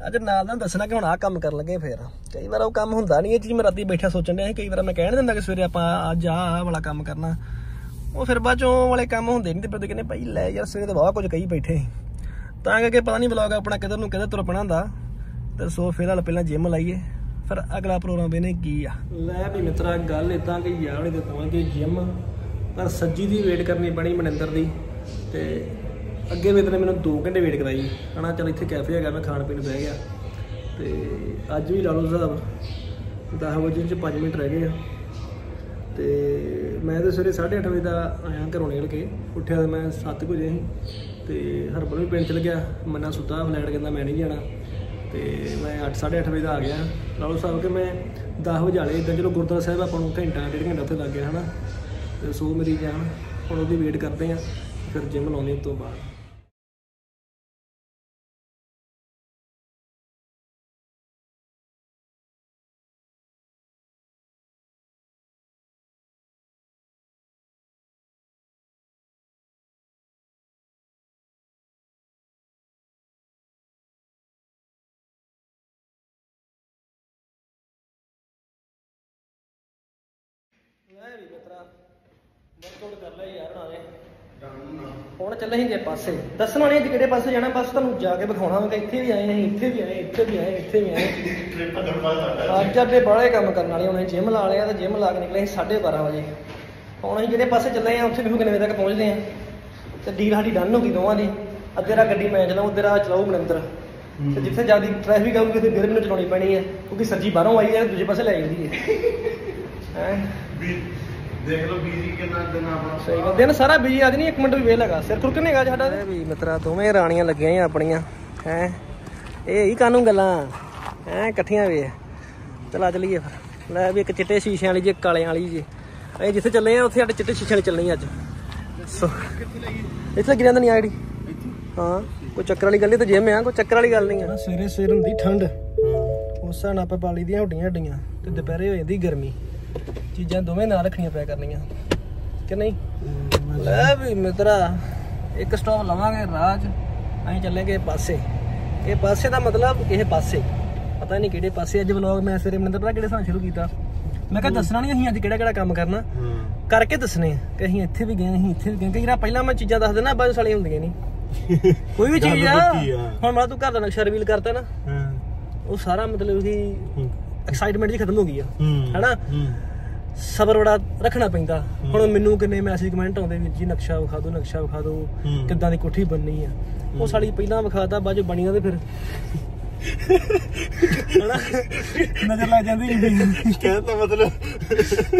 ਅੱਜ ਨਾਲ ਨਾਲ ਦੱਸਣਾ ਕਿ ਹੁਣ ਆਹ ਕੰਮ ਕਰਨ ਲੱਗੇ ਫੇਰ। ਕਈ ਵਾਰ ਉਹ ਕੰਮ ਹੁੰਦਾ ਨਹੀਂ ਇਹ ਚੀਜ਼ ਮੈਂ ਰਾਤੀ ਬੈਠਾ ਸੋਚਣ ਡਿਆ ਸੀ, ਕਈ ਵਾਰ ਮੈਂ ਕਹਿਣ ਦਿੰਦਾ ਕਿ ਸਵੇਰੇ ਆਪਾਂ ਅੱਜ ਆਹ ਵਾਲਾ ਕੰਮ ਕਰਨਾ। ਉਹ ਫਿਰ ਬਾਅਦ ਚੋਂ ਵਾਲੇ ਕੰਮ ਹੁੰਦੇ ਨਹੀਂ ਤੇ ਫਿਰ ਕਹਿੰਦੇ, ਭਾਈ ਲੈ ਯਾਰ, ਸਵੇਰੇ ਤਾਂ ਵਾਹ ਕੁਝ ਕਹੀ ਬੈਠੇ ਤਾਂ ਕਰਕੇ ਪਤਾ ਨਹੀਂ ਵਲੌਗ ਆਪਣਾ ਕਿਧਰ ਨੂੰ ਕਿਧਰ ਤੁਰ ਪੈਣਾ ਹੁੰਦਾ। ਤੇ ਸੋ ਫਿਲਹਾਲ ਪਹਿਲਾਂ ਜਿਮ ਲਾਈਏ, ਫਿਰ ਅਗਲਾ ਪ੍ਰੋਗਰਾਮ ਇਹਨੇ ਕੀ ਆ? ਲੈ ਵੀ ਮਿੱਤਰਾ, ਗੱਲ ਇਦਾਂ ਕਿ ਯਾਰ ਦੇ ਪਹੁੰਚ ਜਿਮ ਪਰ ਸੱਜੀ ਦੀ ਵੇਟ ਕਰਨੀ ਬਣੀ ਮਨਿੰਦਰ ਦੀ। ਤੇ ਅੱਗੇ ਵੀ ਤਨੇ ਮੈਨੂੰ 2 ਘੰਟੇ ਵੇਟ ਕਰਾਈ। ਹਨਾ, ਚਲ ਇੱਥੇ ਕੈਫੇ ਹੈਗਾ, ਮੈਂ ਖਾਣ ਪੀਣ ਬਹਿ ਗਿਆ। ਤੇ ਅੱਜ ਵੀ ਲਾ ਲਓ ਹਿਸਾਬ। 10 ਵਜੇ ਚ 5 ਮਿੰਟ ਰਹਿ ਗਏ ਆ। ਤੇ ਮੈਂ ਤਾਂ ਸਵੇਰੇ 8:30 ਵਜੇ ਦਾ ਆਇਆ ਘਰੋਂ ਨਿਕਲ ਕੇ। ਉੱਠਿਆ ਤਾਂ ਮੈਂ 7 ਵਜੇ ਸੀ। ਤੇ ਹਰਬਲ ਵੀ ਪਿੰਡ ਚਲ ਗਿਆ ਮੰਨਾ ਸੁੱਤਾ ਫਲੈਟ ਕਹਿੰਦਾ ਮੈਂ ਨਹੀਂ ਜਾਣਾ। ਤੇ ਮੈਂ 8:30 ਵਜੇ ਦਾ ਆ ਗਿਆ। ਲਾਲੋ ਸਾਹਿਬ ਕਿ ਮੈਂ 10 ਵਜੇ ਵਾਲੇ ਇਦਾਂ ਚਲੋ ਗੁਰਦੁਆਰਾ ਸਾਹਿਬ ਆਪਾਂ ਨੂੰ ਘੰਟਾ, ਡੇਢ ਘੰਟਾ ਉੱਥੇ ਲੱਗ ਗਿਆ, ਹਨਾ। ਤੇ ਸੋ ਮੇਰੀ ਜਾਨ, ਹੁਣ ਉਹਦੀ ਵੇਟ ਕਰਦੇ ਆ, ਫਿਰ ਜਿਮ ਲਾਉਣੀ ਉਸ ਤੋਂ ਬਾਅਦ। ਲੈ ਵੀ ਮਿੱਤਰਾ ਵਰਕਆਊਟ ਕਰ ਲੈ ਯਾਰ ਨਾਲੇ। ਹੁਣ ਚੱਲੇ ਸੀ ਜੇ ਪਾਸੇ। ਦੱਸਣਾ ਨਹੀਂ ਅੱਜ ਕਿਹੜੇ ਪਾਸੇ ਜਾਣਾ ਬਸ ਤੁਹਾਨੂੰ ਜਾ ਕੇ ਵਿਖਾਉਣਾ ਕਿ ਇੱਥੇ ਵੀ ਆਏ ਅਸੀਂ ਇੱਥੇ ਵੀ ਆਏ ਇੱਥੇ ਵੀ ਆਏ ਇੱਥੇ ਵੀ ਆਏ। ਅੱਜ ਅੱਡੇ ਬੜੇ ਕੰਮ ਕਰਨ ਵਾਲੇ ਹੁਣ ਜਿਮ ਲਾ ਲਿਆ ਤੇ ਜਿਮ ਲਾ ਕੇ ਨਿਕਲੇ ਸੀ 12:30 ਵਜੇ। ਹੁਣ ਅਸੀਂ ਜਿਹੜੇ ਪਾਸੇ ਚੱਲੇ ਆ ਉੱਥੇ ਵੀ ਕਿੰਨੇ ਵਜੇ ਤੱਕ ਪਹੁੰਚਦੇ ਆ? ਤੇ ਡੀਲ ਸਾਡੀ ਡਨ ਹੋ ਗਈ ਦੋਵਾਂ ਦੀ। ਅੱਧੇ ਰਾ ਗੱਡੀ ਮੈਂ ਚਲਾਉਂ ਅੱਧੇ ਰਾ ਚਲਾਉ ਮਨਿੰਦਰ। ਤੇ ਜਿੱਥੇ ਜ਼ਿਆਦਾ ਟ੍ਰੈਫਿਕ ਆਊਗੀ ਤੇ ਫਿਰ ਮੈਨੂੰ ਚਲਾਉਣੀ ਪੈਣੀ ਹੈ ਕਿਉਂਕਿ ਸਰਜੀ ਬਾਹਰੋਂ ਆਈ ਹੈ ਦੂਜੇ ਪਾਸੇ ਲੈ ਜਾਂਦੀ ਹੈ ਹੈ? ਦੇਖ ਲਓ ਬੀਜੀ ਕਿੰਨਾ ਦਿਨ ਆਪਣਾ। ਸਹੀ ਗੱਲ। ਦਿਨ ਸਾਰਾ ਬਿਜ਼ੀ ਆਦੀ ਨਹੀਂ ਇੱਕ ਮਿੰਟ ਵੀ ਵੇਲ ਹੈਗਾ। ਸਿਰ ਖੁਰਕ ਨਹੀਂ ਹੈਗਾ ਸਾਡਾ? ਵੀ ਮਿੱਤਰਾ ਦੋਵੇਂ ਰਾਣੀਆਂ ਲੱਗੀਆਂ ਆ ਆਪਣੀਆਂ। ਹੈ? ਇਹ ਹੀ ਕਾਨੂੰ ਗੱਲਾਂ। ਐ ਇਕੱਠੀਆਂ ਵੇ। ਚਲਾ ਚਲੀਏ ਫਿਰ। ਲੈ ਵੀ ਇੱਕ ਚਿੱਟੇ ਸ਼ੀਸ਼ਿਆਂ ਵਾਲੀ ਜੇ ਕਾਲਿਆਂ ਵਾਲੀ ਜੇ। ਅਸੀਂ ਜਿੱਥੇ ਚੱਲੇ ਆ ਉੱਥੇ ਸਾਡੇ ਚਿੱਟੇ ਸ਼ੀਸ਼ੇ ਵਾਲੀ ਚੱਲਣੀ ਅੱਜ। ਸੋ ਇੱਥੇ ਲੱਗੀ ਰਹਿੰਦਾ ਨਹੀਂ ਆ ਜਿਹੜੀ। ਹਾਂ ਕੋਈ ਚੱਕਰ ਵਾਲੀ ਗੱਲ ਨਹੀਂ ਤੇ ਜਿਮ ਆ ਕੋਈ ਚੱਕਰ ਵਾਲੀ ਗੱਲ ਨਹੀਂ ਆ। ਸਵੇਰੇ ਸਵੇਰ ਹੁੰਦੀ ਠੰਡ। ਉਸ ਹਿਸਾਬ ਨਾਲ ਆਪਾਂ ਪਾਲੀ ਦੀਆਂ ਹੱਡੀਆਂ ਹੱਡੀਆਂ ਤੇ ਦੁਪਹਿਰੇ ਹੋ ਜਾਂਦੀ ਗਰਮੀ। ਚੀਜ਼ਾਂ ਦੋਵੇਂ ਨਾਲ ਰੱਖਣੀਆਂ ਪਿਆ ਕਰਨੀਆਂ। ਕਿ ਨਹੀਂ? ਲੈ ਵੀ ਮਿੱਤਰਾ ਇੱਕ ਸਟਾਪ ਲਵਾਂਗੇ ਰਾਜ ਅਸੀਂ ਚੱਲਾਂਗੇ ਪਾਸੇ। ਇਹ ਪਾਸੇ ਦਾ ਮਤਲਬ ਇਹ ਪਾਸੇ। ਪਤਾ ਨਹੀਂ ਕਿਹੜੇ ਪਾਸੇ ਅੱਜ ਵਲੌਗ ਮੈਂ ਸਵੇਰੇ ਮਨਿੰਦਰ ਪਤਾ ਕਿਹੜੇ ਸਾਂ ਸ਼ੁਰੂ ਕੀਤਾ। ਮੈਂ ਕਿਹਾ ਦੱਸਣਾ ਨਹੀਂ ਅਸੀਂ ਅੱਜ ਕਿਹੜਾ ਕਿਹੜਾ ਕੰਮ ਕਰਨਾ। ਕਰਕੇ ਦੱਸਣੇ ਕਿ ਅਸੀਂ ਇੱਥੇ ਵੀ ਗਏ ਅਸੀਂ ਇੱਥੇ ਵੀ ਗਏ। ਕਈ ਵਾਰ ਪਹਿਲਾਂ ਮੈਂ ਚੀਜ਼ਾਂ ਦੱਸ ਦਿੰਦਾ ਬਾਅਦ ਸਾਲੀਆਂ ਹੁੰਦੀਆਂ ਨਹੀਂ *laughs* ਕੋਈ ਵੀ ਚੀਜ਼ ਆ। ਹੁਣ ਮੈਂ ਤੂੰ ਘਰ ਦਾ ਨਕਸ਼ਾ ਰਿਵੀਲ ਕਰਤਾ ਨਾ। ਉਹ ਸਾਰਾ ਮਤਲਬ ਕਿ ਐਕਸਾਈਟਮੈਂਟ ਜੀ ਖਤਮ ਹੋ ਗਈ ਆ। ਹੈਨਾ? ਸਬਰ ਬੜਾ ਰੱਖਣਾ ਪੈਂਦਾ। ਹੁਣ ਮੈਨੂੰ ਕਿੰਨੇ ਮੈਸੇਜ ਕਮੈਂਟ ਆਉਂਦੇ ਵੀ ਜੀ ਨਕਸ਼ਾ ਵਿਖਾ ਦਿਓ ਨਕਸ਼ਾ ਵਿਖਾ ਦਿਓ। ਕਿੱਦਾਂ ਦੀ ਕੋਠੀ ਬਣਨੀ ਆ। ਉਹ ਸਾਲੀ ਪਹਿਲਾਂ ਵਿਖਾਤਾ ਬਾਅਦ ਚ ਬਣੀਆਂ ਤੇ ਫਿਰ ਨਜ਼ਰ ਲੱਗ ਜਾਂਦੀ ਕਹਿਣ ਦਾ ਮਤਲਬ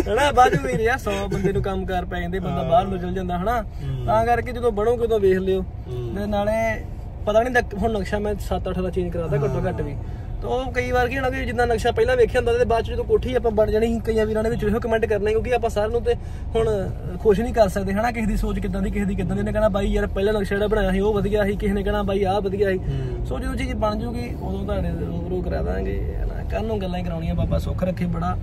ਹਨਾ ਬਾਅਦ ਵਿੱਚ ਯਾਰ 100 ਬੰਦੇ ਨੂੰ ਕੰਮ ਕਰ ਪੈ ਜਾਂਦੇ ਬੰਦਾ ਬਾਹਰ ਨੂੰ ਚਲ ਜਾਂਦਾ ਹਨਾ ਤਾਂ ਕਰਕੇ ਜਦੋਂ ਬਣੋਗੇ ਉਦੋਂ ਵੇਖ ਲਿਓ। ਤੇ ਨਾਲੇ ਪਤਾ ਨਹੀਂ ਹੁਣ ਨਕਸ਼ਾ ਮੈਂ 7-8 ਦਾ ਚੇਂਜ ਕਰਾਤਾ ਘੱਟੋ ਘੱਟ ਵੀ। ਉਹ ਕਈ ਵਾਰ ਕੀ ਹੋਣਾ ਕਿ ਜਿੱਦਾਂ ਨਕਸ਼ਾ ਪਹਿਲਾਂ ਵੇਖਿਆ ਹੁੰਦਾ ਤੇ ਬਾਅਦ ਚ ਜਦੋਂ ਕੋਠੀ ਆਪਾਂ ਬਣ ਜਾਣੀ ਸੀ ਕਈਆਂ ਵੀਰਾਂ ਨੇ ਵਿੱਚ ਇਹੋ ਕਮੈਂਟ ਕਰਨੇ ਕਿਉਂਕਿ ਆਪਾਂ ਸਾਰਿਆਂ ਨੂੰ ਤੇ ਹੁਣ ਖੁਸ਼ ਨਹੀਂ ਕਰ ਸਕਦੇ ਹਨਾ? ਕਿਸੇ ਦੀ ਸੋਚ ਕਿੱਦਾਂ ਦੀ ਕਿਸੇ ਦੀ ਕਿੱਦਾਂ ਦੀ ਨੇ ਕਹਿਣਾ ਬਾਈ ਯਾਰ ਪਹਿਲਾ ਨਕਸ਼ਾ ਜਿਹੜਾ ਬਣਾਇਆ ਸੀ ਉਹ ਵਧੀਆ ਸੀ ਕਿਸੇ ਨੇ ਕਹਿਣਾ ਬਾਈ ਆਹ ਵਧੀਆ ਸੀ। ਸੋ ਜਦੋਂ ਚੀਜ਼ ਬਣ ਜੂਗੀ ਉਦੋਂ ਤੁਹਾਡੇ ਰੂਬਰੂ ਕਰਾ ਦਾਂਗੇ ਹਨਾ? ਕੱਲ ਨੂੰ ਗੱਲਾਂ ਹੀ ਕਰਾਉਣੀਆਂ ਬਾਬਾ ਸੁੱਖ ਰੱਖੇ ਬੜਾ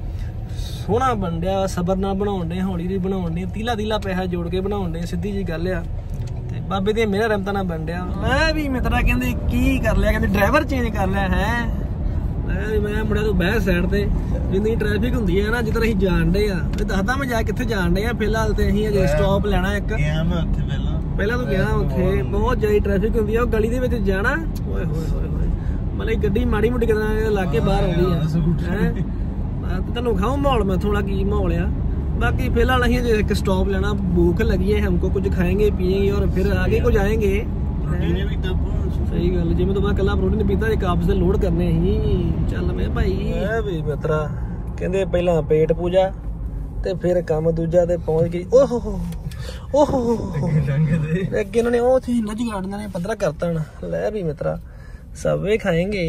ਸੋਹਣਾ ਬਣ ਡਿਆ ਸਬਰ ਨਾਲ ਬਣਾਉਣ ਦੇ ਹੌਲੀ ਹੌਲੀ ਬਣਾਉਣ ਦੇ ਤੀਲਾ ਤੀਲਾ ਪੈਸਾ ਜੋੜ ਕੇ ਬਣਾਉਣ ਦੇ ਸਿੱਧੀ ਜੀ ਗੱਲ ਆ। ਤੇ ਬਾਬੇ ਦੀ ਮੇਰਾ ਰਮਤਾ ਨਾਲ ਬਣ ਡਿਆ ਮੈਂ ਵੀ ਮਿੱਤਰਾ ਕਹਿੰਦੇ ਕੀ ਕਰ ਲਿਆ? ਕਹਿੰਦੇ ਡਰਾਈਵਰ ਚੇਂਜ ਕਰ ਲਿਆ ਹੈ? ਮੈਂ ਮੁੰਡਾ ਤੋਂ ਬਹਿ ਸਾਈਡ ਤੇ ਜਿੰਨੀ ਟ੍ਰੈਫਿਕ ਹੁੰਦੀ ਹੈ ਨਾ ਜਿੱਦਾਂ ਅਸੀਂ ਜਾਣਦੇ ਆ। ਇਹ ਦੱਸਦਾ ਮੈਂ ਜਾ ਕਿੱਥੇ ਜਾਣਦੇ ਆ ਫਿਲਹਾਲ ਤੇ ਅਸੀਂ ਅਜੇ ਸਟਾਪ ਲੈਣਾ ਇੱਕ। ਪਹਿਲਾਂ। ਤੋਂ ਗਿਆ ਉੱਥੇ ਬਹੁਤ ਜ਼ਿਆਦਾ ਟ੍ਰੈਫਿਕ ਹੁੰਦੀ ਆ ਉਹ ਗਲੀ ਦੇ ਵਿੱਚ ਜਾਣਾ ਓਏ ਮਤਲਬ ਗੱਡੀ ਮਾੜੀ ਮੁੱਟੀ ਕਿਦਾਂ ਲਾ ਕੇ ਬਾਹਰ ਆਉਂਦੀ ਆ। ਹੈ? ਤੁਹਾਨੂੰ ਖਾਉ ਮਾਹੌਲ ਮੈਂ ਥੋੜਾ ਕੀ ਮਾਹੌਲ ਆ। ਬਾਕੀ ਫਿਲਹਾਲ ਅਸੀਂ ਇੱਕ स्टॉप ਲੈਣਾ भूख ਲੱਗੀ है हमको कुछ खाएंगे पिएंगे और फिर आगे को जाएंगे ਵੀ ਤਾਂ ਸਹੀ ਗੱਲ ਜਿਵੇਂ ਤੋਂ ਮੈਂ ਕੱਲਾ ਪ੍ਰੋਟੀਨ ਪੀਤਾ ਇੱਕ ਆਪਸ ਦੇ ਲੋਡ ਕਰਨੇ ਸੀ ਚੱਲ ਮੈਂ ਭਾਈ। ਐ ਵੀ ਮਿੱਤਰਾ ਕਹਿੰਦੇ ਪਹਿਲਾਂ ਪੇਟ ਪੂਜਾ ਤੇ ਫਿਰ ਕੰਮ ਦੂਜਾ ਤੇ ਪਹੁੰਚ ਗਈ। ਓਹ ਹੋ ਓਹ ਅੱਗੇ ਇਹਨਾਂ ਨੇ ਉਹ ਥੀ ਨਜ ਗਾਰਡਨ ਨੇ ਪੱਧਰਾ ਕਰਤਾ ਲੈ ਵੀ ਮਿੱਤਰਾ ਸਭੇ ਖਾਏਂਗੇ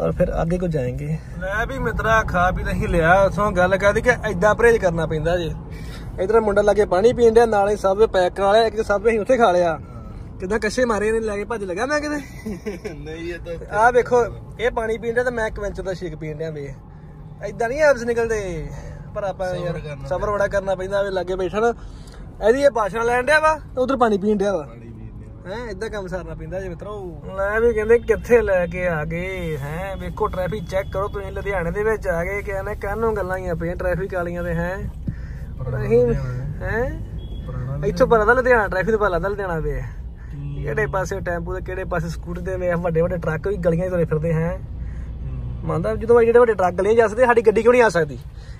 ਔਰ ਫਿਰ ਅੱਗੇ ਕੋ ਜਾਏਂਗੇ। ਲੈ ਵੀ ਮਿੱਤਰਾ ਖਾ ਪੀ ਨਹੀਂ ਲਿਆ ਉਥੋਂ ਗੱਲ ਕਰਦੀ ਕਿ ਐਦਾਂ ਪਰਹੇਜ ਕਰਨਾ ਪੈਂਦਾ ਜੇ। ਇਧਰ ਮੁੰਡਾ ਲੱਗੇ ਪਾਣੀ ਪੀਣ ਡਿਆ ਨਾਲੇ ਸਭ ਪੈਕ ਕਰਾ ਲਿਆ ਇੱਕ ਸਭ ਅਸੀਂ ਉੱਥੇ ਖਾ ਲਿਆ। ਕਿਦਾਂ ਕੱਛੇ ਮਾਰੇ ਨੇ ਲੈ ਕੇ ਭੱਜ ਲਗਾ ਮੈਂ ਕਿਤੇ? ਨਹੀਂ ਇਹ ਤਾਂ ਆਹ ਵੇਖੋ ਇਹ ਪਾਣੀ ਪੀਣ ਡਿਆ ਤੇ ਮੈਂ ਕਵੈਂਚਰ ਦਾ ਸ਼ੇਕ ਪੀਣ ਡਿਆ ਵੇ ਐਦਾਂ ਨਹੀਂ ਐਬਸ ਨਿਕਲਦੇ ਪਰ ਆਪਾਂ ਯਾਰ ਸਬਰ ਬੜਾ ਕਰਨਾ ਪੈਂਦਾ ਵੇ ਲਾਗੇ ਬੈਠਣ। ਇਹਦੀ ਇਹ ਭਾਸ਼ਣ ਲੈਣ ਡਿਆ ਵਾ ਤੇ ਉਧਰ ਪਾਣੀ ਪੀਣ ਡਿਆ ਵਾ। ਹੈ ਇਦਾਂ ਕੰਮ ਸਰਨਾ ਪੈਂਦਾ ਜੀ ਮਿੱਤਰੋ। ਲੈ ਵੀ ਕਹਿੰਦੇ ਕਿੱਥੇ ਲੈ ਕੇ ਆ ਗਏ ਹੈ ਵੇਖੋ ਟ੍ਰੈਫਿਕ ਚੈੱਕ ਕਰੋ ਤੁਸੀਂ ਲੁਧਿਆਣੇ ਦੇ ਵਿੱਚ ਆ ਗਏ ਕਹਿੰਦੇ ਕਾਹਨੂੰ ਗੱਲਾਂ ਹੀ ਪਈਆਂ ਟ੍ਰੈਫਿਕ ਵਾਲੀਆਂ ਦੇ ਹੈ। ਪੁਰਾਣਾ ਇੱਥੋਂ ਪਤਾ ਲੁਧਿਆਣਾ ਟ੍ਰੈਫਿਕ ਤੋਂ ਪਤਾ ਲੱਗਦਾ ਲੁਧਿਆਣਾ ਵੇ। ਕਿਹੜੇ ਪਾਸੇ ਟੈਂਪੂ ਤੇ ਕਿਹੜੇ ਪਾਸੇ ਸਕੂਟਰ ਦੇ ਵੇ ਵੱਡੇ ਵੱਡੇ ਟਰੱਕ ਵੀ ਗਲੀਆਂ 'ਚ ਤੁਰੇ ਫਿਰਦੇ ਹੈ। ਮੰਨਦਾ ਜਦੋਂ ਜਿਹੜੇ ਵੱਡੇ ਟਰੱਕ ਗਲੀਆਂ 'ਚ ਜਾ ਸਕਦੇ ਸਾਡੀ ਗੱਡੀ ਕਿਉਂ ਨਹੀਂ ਆ ਸਕਦੀ?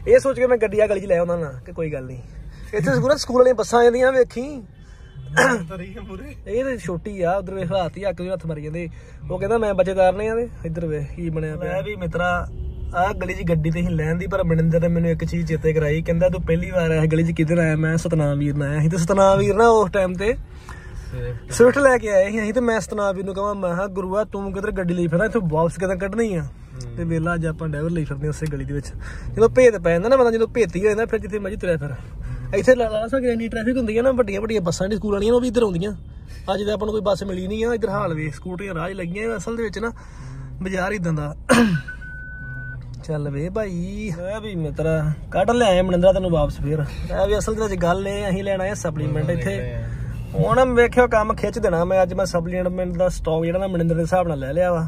ਇਹ ਸੋਚ ਕੇ ਮੈਂ ਗੱਡੀ ਆ ਗਲੀ 'ਚ ਲੈ ਆਉਂਦਾ ਨਾ ਕਿ ਕੋਈ ਗੱਲ ਨਹੀਂ। ਇੱਥੇ ਸਕੂਲ ਸਕੂਲ ਵਾਲੀਆਂ ਬੱਸਾਂ ਆਉਂਦੀਆਂ ਵੇਖੀ। ਇਹ ਤੇ ਛੋਟੀ ਆ ਉਧਰ ਵੇਖ ਹਾਥੀ ਹੱਕ ਦੇ ਹੱਥ ਮਾਰੀ ਜਾਂਦੇ। ਉਹ ਕਹਿੰਦਾ ਮੈਂ ਬੱਚੇਦਾਰ ਨੇ ਆ ਤੇ ਇੱਧਰ ਵੇਖ ਕੀ ਬਣਿਆ ਪਿਆ? ਵੀ ਮਿੱਤਰਾ ਆਹ ਗਲੀ 'ਚ ਗੱਡੀ ਤੇ ਹੀ ਲੈਣ ਪਰ ਮਨਿੰਦਰ ਨੇ ਮੈਨੂੰ ਇੱਕ ਚੀਜ਼ ਚੇਤੇ ਕਰਾਈ। ਕਹਿੰਦਾ ਤੂੰ ਪਹਿਲੀ ਵਾਰ ਇਸ ਗਲੀ 'ਚ ਕਿੱਧਰ ਆਇਆ? ਮੈਂ ਸਤਨਾਮ ਵੀਰ ਨਾਲ ਆਇਆ ਸੀ। ਤੇ ਸਤਨਾਮ ਵੀਰ ਨਾ ਉਸ ਟਾਈਮ ਤੇ ਸਵਿਫਟ ਲੈ ਕੇ ਆਏ ਸੀ ਅਸੀਂ ਤੇ ਮੈਂ ਸਤਨਾਮ ਵੀ ਨੂੰ ਕਹਾਂ ਮੈਂ ਹਾਂ ਗੁਰੂਆ ਤੂੰ ਕਿਧਰ ਗੱਡੀ ਲਈ ਫਿਰਦਾ? ਇੱਥੋਂ ਵਾਪਸ ਕਿਦਾਂ ਕੱਢਣੀ ਆ? ਤੇ ਵੇਲਾ ਅੱਜ ਆਪਾਂ ਡਰਾਈਵਰ ਲਈ ਫਿਰਦੇ ਉਸੇ ਗਲੀ ਦੇ ਵਿੱਚ। ਜਦੋਂ ਭੇਤ ਪੈ ਜਾਂਦਾ ਨਾ ਬੰਦਾ ਜਦੋਂ ਭੇਤੀ ਹੋ ਜਾਂਦਾ ਫਿਰ ਜਿੱਥੇ ਮਰਜ਼ੀ ਤੁਰਿਆ ਫਿਰ। ਇੱਥੇ ਲਾ ਲਾ ਸਕੇ ਇੰਨੀ ਟ੍ਰੈਫਿਕ ਹੁੰਦੀ ਹੈ ਨਾ ਵੱਡੀਆਂ ਵੱਡੀਆਂ ਬੱਸਾਂ ਦੀ ਸਕੂਲ ਵਾਲੀਆਂ ਉਹ ਵੀ ਇੱਧਰ ਆਉਂਦੀਆਂ। ਅੱਜ ਤੇ ਆਪਾਂ ਨੂੰ ਕੋਈ ਬੱਸ ਮਿਲੀ ਨਹੀਂ ਆ ਇੱਧਰ ਹਾਲ ਵੇ ਸਕੂਟਰੀਆਂ ਰਾਹ 'ਚ ਲੱਗੀਆਂ ਅਸਲ ਦੇ ਵਿੱਚ ਨਾ ਬਾਜ਼ਾਰ ਇਦਾਂ ਦਾ। ਚੱਲ ਵੇ ਭਾਈ। ਮੈਂ ਵੀ ਮਿੱਤਰਾ ਕੱਢ ਲਿਆਏ ਮਨਿੰਦਰਾ ਤੈਨੂੰ ਵਾਪਸ ਫੇਰ। ਇਹ ਵੀ ਅਸਲ ਦੇ ਵਿੱਚ ਗੱਲ ਇਹ ਅਸੀਂ ਲੈਣਾ ਹੈ ਸਪਲੀਮੈਂਟ ਇੱਥੇ ਹੁਣ ਵੇਖਿਓ ਕੰਮ ਖਿੱਚ ਦੇਣਾ ਮੈਂ, ਅੱਜ ਮੈਂ ਸਪਲੀਮੈਂਟ ਦਾ ਸਟਾਕ ਜਿਹੜਾ ਨਾ ਮਨਿੰਦਰ ਦੇ ਹਿਸਾਬ ਨਾਲ ਲੈ ਲਿਆ ਵਾ।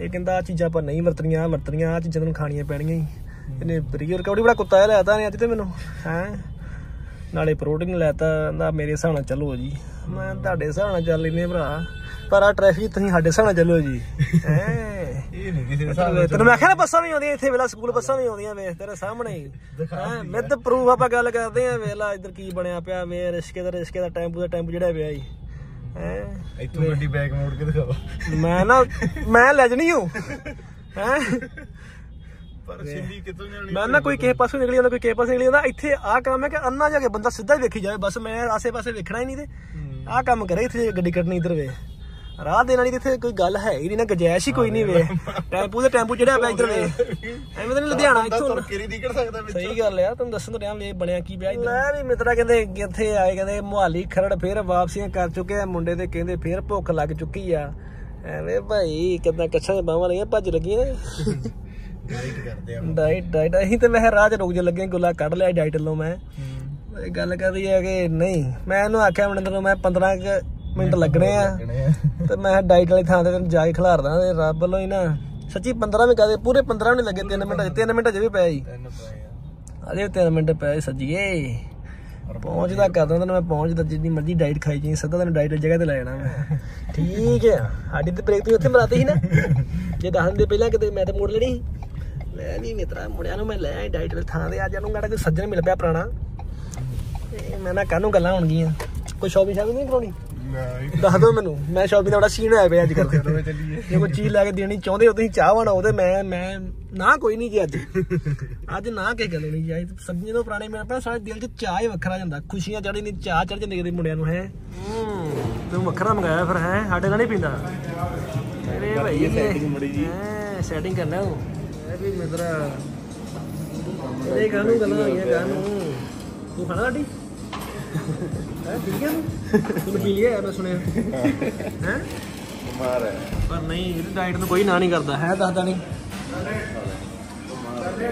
ਇਹ ਕਹਿੰਦਾ ਆ ਚੀਜ਼ਾਂ ਆਪਾਂ ਨਹੀਂ ਵਰਤਣੀਆਂ ਵਰਤਣੀਆਂ ਆ ਚੀਜ਼ਾਂ ਤੈਨੂੰ ਖਾਣੀਆਂ ਪੈਣੀਆਂ ਹੀ। ਇਹਨੇ ਪ੍ਰੀ ਰਿਕਵਰੀ ਬੜਾ ਕੁੱਤਾ ਜਿਹਾ ਲੈਤਾ ਨੇ ਅੱਜ ਤੇ ਮੈਨੂੰ। ਹੈ? ਨਾਲੇ ਪ੍ਰੋਟੀਨ ਲੈਤਾ, ਕਹਿੰਦਾ ਮੇਰੇ ਹਿਸਾਬ ਨਾਲ ਚੱਲੋ ਜੀ। ਮੈਂ ਤੁਹਾਡੇ ਹਿਸਾਬ ਨਾਲ ਚੱਲ ਲੈਨੇ ਭਰਾ। ਪਰ ਆ ਟ੍ਰੈਫਿਕ ਤੁਸੀਂ ਸਾਡੇ ਹਿਸਾਬ ਨਾਲ ਚੱਲੋ ਜੀ। ਇਹ ਨਹੀਂ ਕਿਸੇ ਤੈਨੂੰ ਮੈਂ ਆਖਿਆ ਨਾ ਬੱਸਾਂ ਵੀ ਆਉਂਦੀਆਂ ਇੱਥੇ ਵੇਲਾ ਸਕੂਲ ਬੱਸਾਂ ਵੀ ਆਉਂਦੀਆਂ ਵੇਖ ਤੇਰੇ ਸਾਹਮਣੇ ਹੀ। ਮਿੱਧ ਪ੍ਰੂਫ ਆਪਾਂ ਗੱਲ ਕਰਦੇ ਆ ਵੇਲਾ ਇੱਧਰ ਕੀ ਬਣਿਆ ਪਿਆ ਵੇ ਰਿਸ਼ਕੇ ਦਾ ਰਿਸ਼ਕੇ ਦਾ ਟੈਂਪੂ ਦਾ ਟੈਂਪੂ ਜਿਹੜਾ ਪਿਆ ਜੀ। ਹੈ? ਇੱਥੋਂ ਗੱਡੀ ਬੈਕ ਮੋੜ ਕੇ ਦਿਖਾਵਾ ਮੈਂ ਨਾ ਮੈਂ ਲੈ ਜਣੀ ਹੂੰ। ਹੈ? ਪਰ ਸਿੰਦੀ ਕਿੱਥੋਂ ਜਾਣੀ ਮੈਂ ਨਾ ਕੋਈ ਕਿਸੇ ਪਾਸੇ ਨਿਕਲੀ ਜਾਂਦਾ ਕੋਈ ਕਿਸੇ ਪਾਸੇ ਨਿਕਲੀ ਜਾਂਦਾ ਇੱਥੇ ਆਹ ਕੰਮ ਹੈ ਕਿ ਅੰਨਾ ਜਾ ਕੇ ਬੰਦਾ ਸਿੱਧਾ ਹੀ ਵੇਖੀ ਜਾਵੇ ਬਸ ਮੈਂ ਆਸੇ-ਪਾਸੇ ਵੇਖਣਾ ਹੀ ਨਹੀਂ ਤੇ। ਆਹ ਕੰਮ ਕਰੇ ਇੱਥੇ ਗੱਡੀ ਕੱਢਣੀ ਇੱਧਰ ਵੇ। ਰਾਹ ਦੇਣ ਵਾਲੀ ਇੱਥੇ ਕੋਈ ਗੱਲ ਹੈ ਹੀ ਨਹੀਂ ਨਾ ਗਜੈਸ਼ ਹੀ ਕੋਈ ਨਹੀਂ ਵੇ। ਟੈਂਪੂ ਦੇ ਟੈਂਪੂ ਜਿਹੜਾ ਪਿਆ ਇੱਧਰ ਵੇ। ਐਵੇਂ ਤਾਂ ਲੁਧਿਆਣਾ ਇੱਥੋਂ। ਤੁਰ ਕੇ ਨਹੀਂ ਨਿਕਲ ਸਕਦਾ ਵਿੱਚ। ਸਹੀ ਗੱਲ ਆ ਤੁਹਾਨੂੰ ਦੱਸਣ ਤੋਂ ਰਿਹਾ ਵੇ ਬਣਿਆ ਕੀ ਪਿਆ ਲੈ ਵੀ ਮਿੱਤਰਾ ਕਹਿੰਦੇ ਇੱਥੇ ਆਏ ਕਹਿੰਦੇ ਮੁਹਾਲੀ ਖਰੜ ਫੇਰ ਵਾਪਸੀਆਂ ਕਰ ਚੁੱਕੇ ਆ ਮੁੰਡੇ ਤੇ ਕਹਿੰਦੇ ਫੇਰ ਭੁੱਖ ਲੱਗ ਚੁੱਕੀ ਆ। ਐਵੇਂ ਭਾਈ ਕਿਦਾਂ ਕੱਛਾਂ ਦੇ ਬਾਹਾਂ ਲੱਗੀਆਂ ਭੱਜ ਲੱਗੀਆਂ ਗਾਈਡ ਕਰਦੇ ਆ ਡਾਈਟ ਡਾਈਟ ਅਸੀਂ ਤੇ ਮੈਂ ਰਾਹ 'ਚ ਰੁਕ ਜੇ ਲੱਗੇ ਗੁੱਲਾ ਕੱਢ ਲਿਆ ਡਾਈਟ ਲਓ ਮੈਂ। ਇਹ ਗੱਲ ਕਰਦੀ ਹੈ ਕਿ ਨਹੀਂ ਮੈਂ ਇਹਨੂੰ ਆਖਿਆ ਮਨਿੰਦਰ ਨੂੰ ਮੈਂ 15 ਕੁ ਮਿੰਟ ਲੱਗਣੇ ਆ। ਤੇ ਮੈਂ ਡਾਈਟ ਵਾਲੀ ਥਾਂ ਤੇ ਤੈਨੂੰ ਜਾ ਕੇ ਖਿਲਾਰਦਾ ਤੇ ਰੱਬ ਵੱਲੋਂ ਹੀ ਨਾ ਸੱਚੀ 15 ਵੀ ਕਹਦੇ ਪੂਰੇ 15 ਵੀ ਨਹੀਂ ਲੱਗੇ 3 ਮਿੰਟ 3 ਮਿੰਟ ਵੀ ਪਿਆ ਜੀ ਆ। ਅਜੇ 3 ਮਿੰਟ ਪਿਆ ਜੀ ਸੱਜੀਏ ਪਹੁੰਚਦਾ ਕਰਦਾ ਤੈਨੂੰ ਮੈਂ ਪਹੁੰਚਦਾ ਜਿੰਨੀ ਮਰਜ਼ੀ ਡਾਈਟ ਖਾਈ ਜੀ ਸਿੱਧਾ ਤੈਨੂੰ ਡਾਈਟ ਜਗ੍ਹਾ ਤੇ ਲੈ ਜਾਣਾ ਮੈਂ। ਠੀਕ ਹੈ ਸਾਡੀ ਤੇ ਬ੍ਰੇਕ ਤੇ ਉੱਥੇ ਮਰਾਤੇ ਸੀ ਨਾ। ਜੇ ਦਸ ਦਿਨ ਦੇ ਪਹਿਲਾਂ ਕਿਤੇ ਮੈਂ ਤੇ ਮੋੜ ਲੈਣੀ। ਮੈਂ ਨਹੀਂ ਮਿੱਤਰਾ ਮੁੰਡਿਆਂ ਨੂੰ ਮੈਂ ਲੈ ਆਈ ਡਾਈਟ ਵਾਲੀ ਥਾਂ ਤੇ ਅੱਜ ਇਹਨੂੰ ਕਿਹੜਾ ਕੋਈ ਸੱਜਣ ਮਿਲ ਪਿਆ ਪੁਰਾਣਾ। ਮੈਂ ਨਾ ਕਾਹਨੂੰ ਗੱਲਾਂ ਹੋਣਗੀਆਂ। ਕੋਈ ਸ਼ਾਪਿੰਗ ਸ਼ਾਪਿੰਗ ਨਹੀਂ ਕਰਾਉਣੀ? ਦੱਸ ਦਿਓ ਮੈਨੂੰ। ਮੈਂ ਸ਼ਾਪਿੰਗ ਦਾ ਬੜਾ ਸੀਨ ਹੋਇਆ ਪਿਆ ਅੱਜ ਕੱਲ੍ਹ। ਜੇ ਕੋਈ ਚੀਜ਼ ਲੈ ਕੇ ਦੇਣੀ ਚਾਹੁੰਦੇ ਹੋ ਤੁਸੀਂ ਚਾਹ ਬਣਾਓ ਤੇ ਮੈਂ ਮੈਂ ਨਾ ਕੋਈ ਨਹੀਂ ਜੀ ਅੱਜ। ਅੱਜ ਨਾ ਕਿਸੇ ਗੱਲ ਨਹੀਂ ਜਾਈ ਸੱਜੇ ਤੋਂ ਪੁਰਾਣੇ ਮੇਰੇ ਪਾ ਸਾਡੇ ਦਿਲ 'ਚ ਚਾਹ ਹੀ ਵੱਖਰਾ ਜਾਂਦਾ। ਖੁਸ਼ੀਆਂ ਚੜ੍ਹਦੀ ਨਹੀਂ ਚਾਹ ਚੜ ਜਾਂਦੀ ਕਿਤੇ ਮੁੰਡਿਆਂ ਨੂੰ ਹੈ? ਤੂੰ ਵੱਖਰਾ ਮੰਗਾਇਆ ਫਿਰ ਹੈ? ਸਾਡੇ ਨਾਲ ਨਹੀਂ ਪੀਂਦਾ। ਅਰੇ ਭਾਈ setting ਮਾੜੀ ਜਿਹੀ। ਹੈ ਸੈਟਿੰਗ ਕਰਨਾ ਉਹ। ਇਹ ਵੀ ਮਿੱਤਰਾ ਇਹ ਗਾਨੂੰ ਗੱਲਾਂ ਹੋਈਆਂ ਗਾਨੂੰ ਤੂੰ ਖਾਣਾ ਲਾਡੀ ਹੈ ਠੀਕ ਹੈ ਤੂੰ ਤੂੰ ਪੀ ਲਿਆ ਮੈਂ ਸੁਣਿਆ। ਹੈ? ਮਾਰ ਹੈ। ਪਰ ਨਹੀਂ ਇਹਦੀ ਡਾਈਟ ਨੂੰ ਕੋਈ ਨਾ ਨਹੀਂ ਕਰਦਾ। ਹੈ ਦੱਸਦਾ ਨਹੀਂ।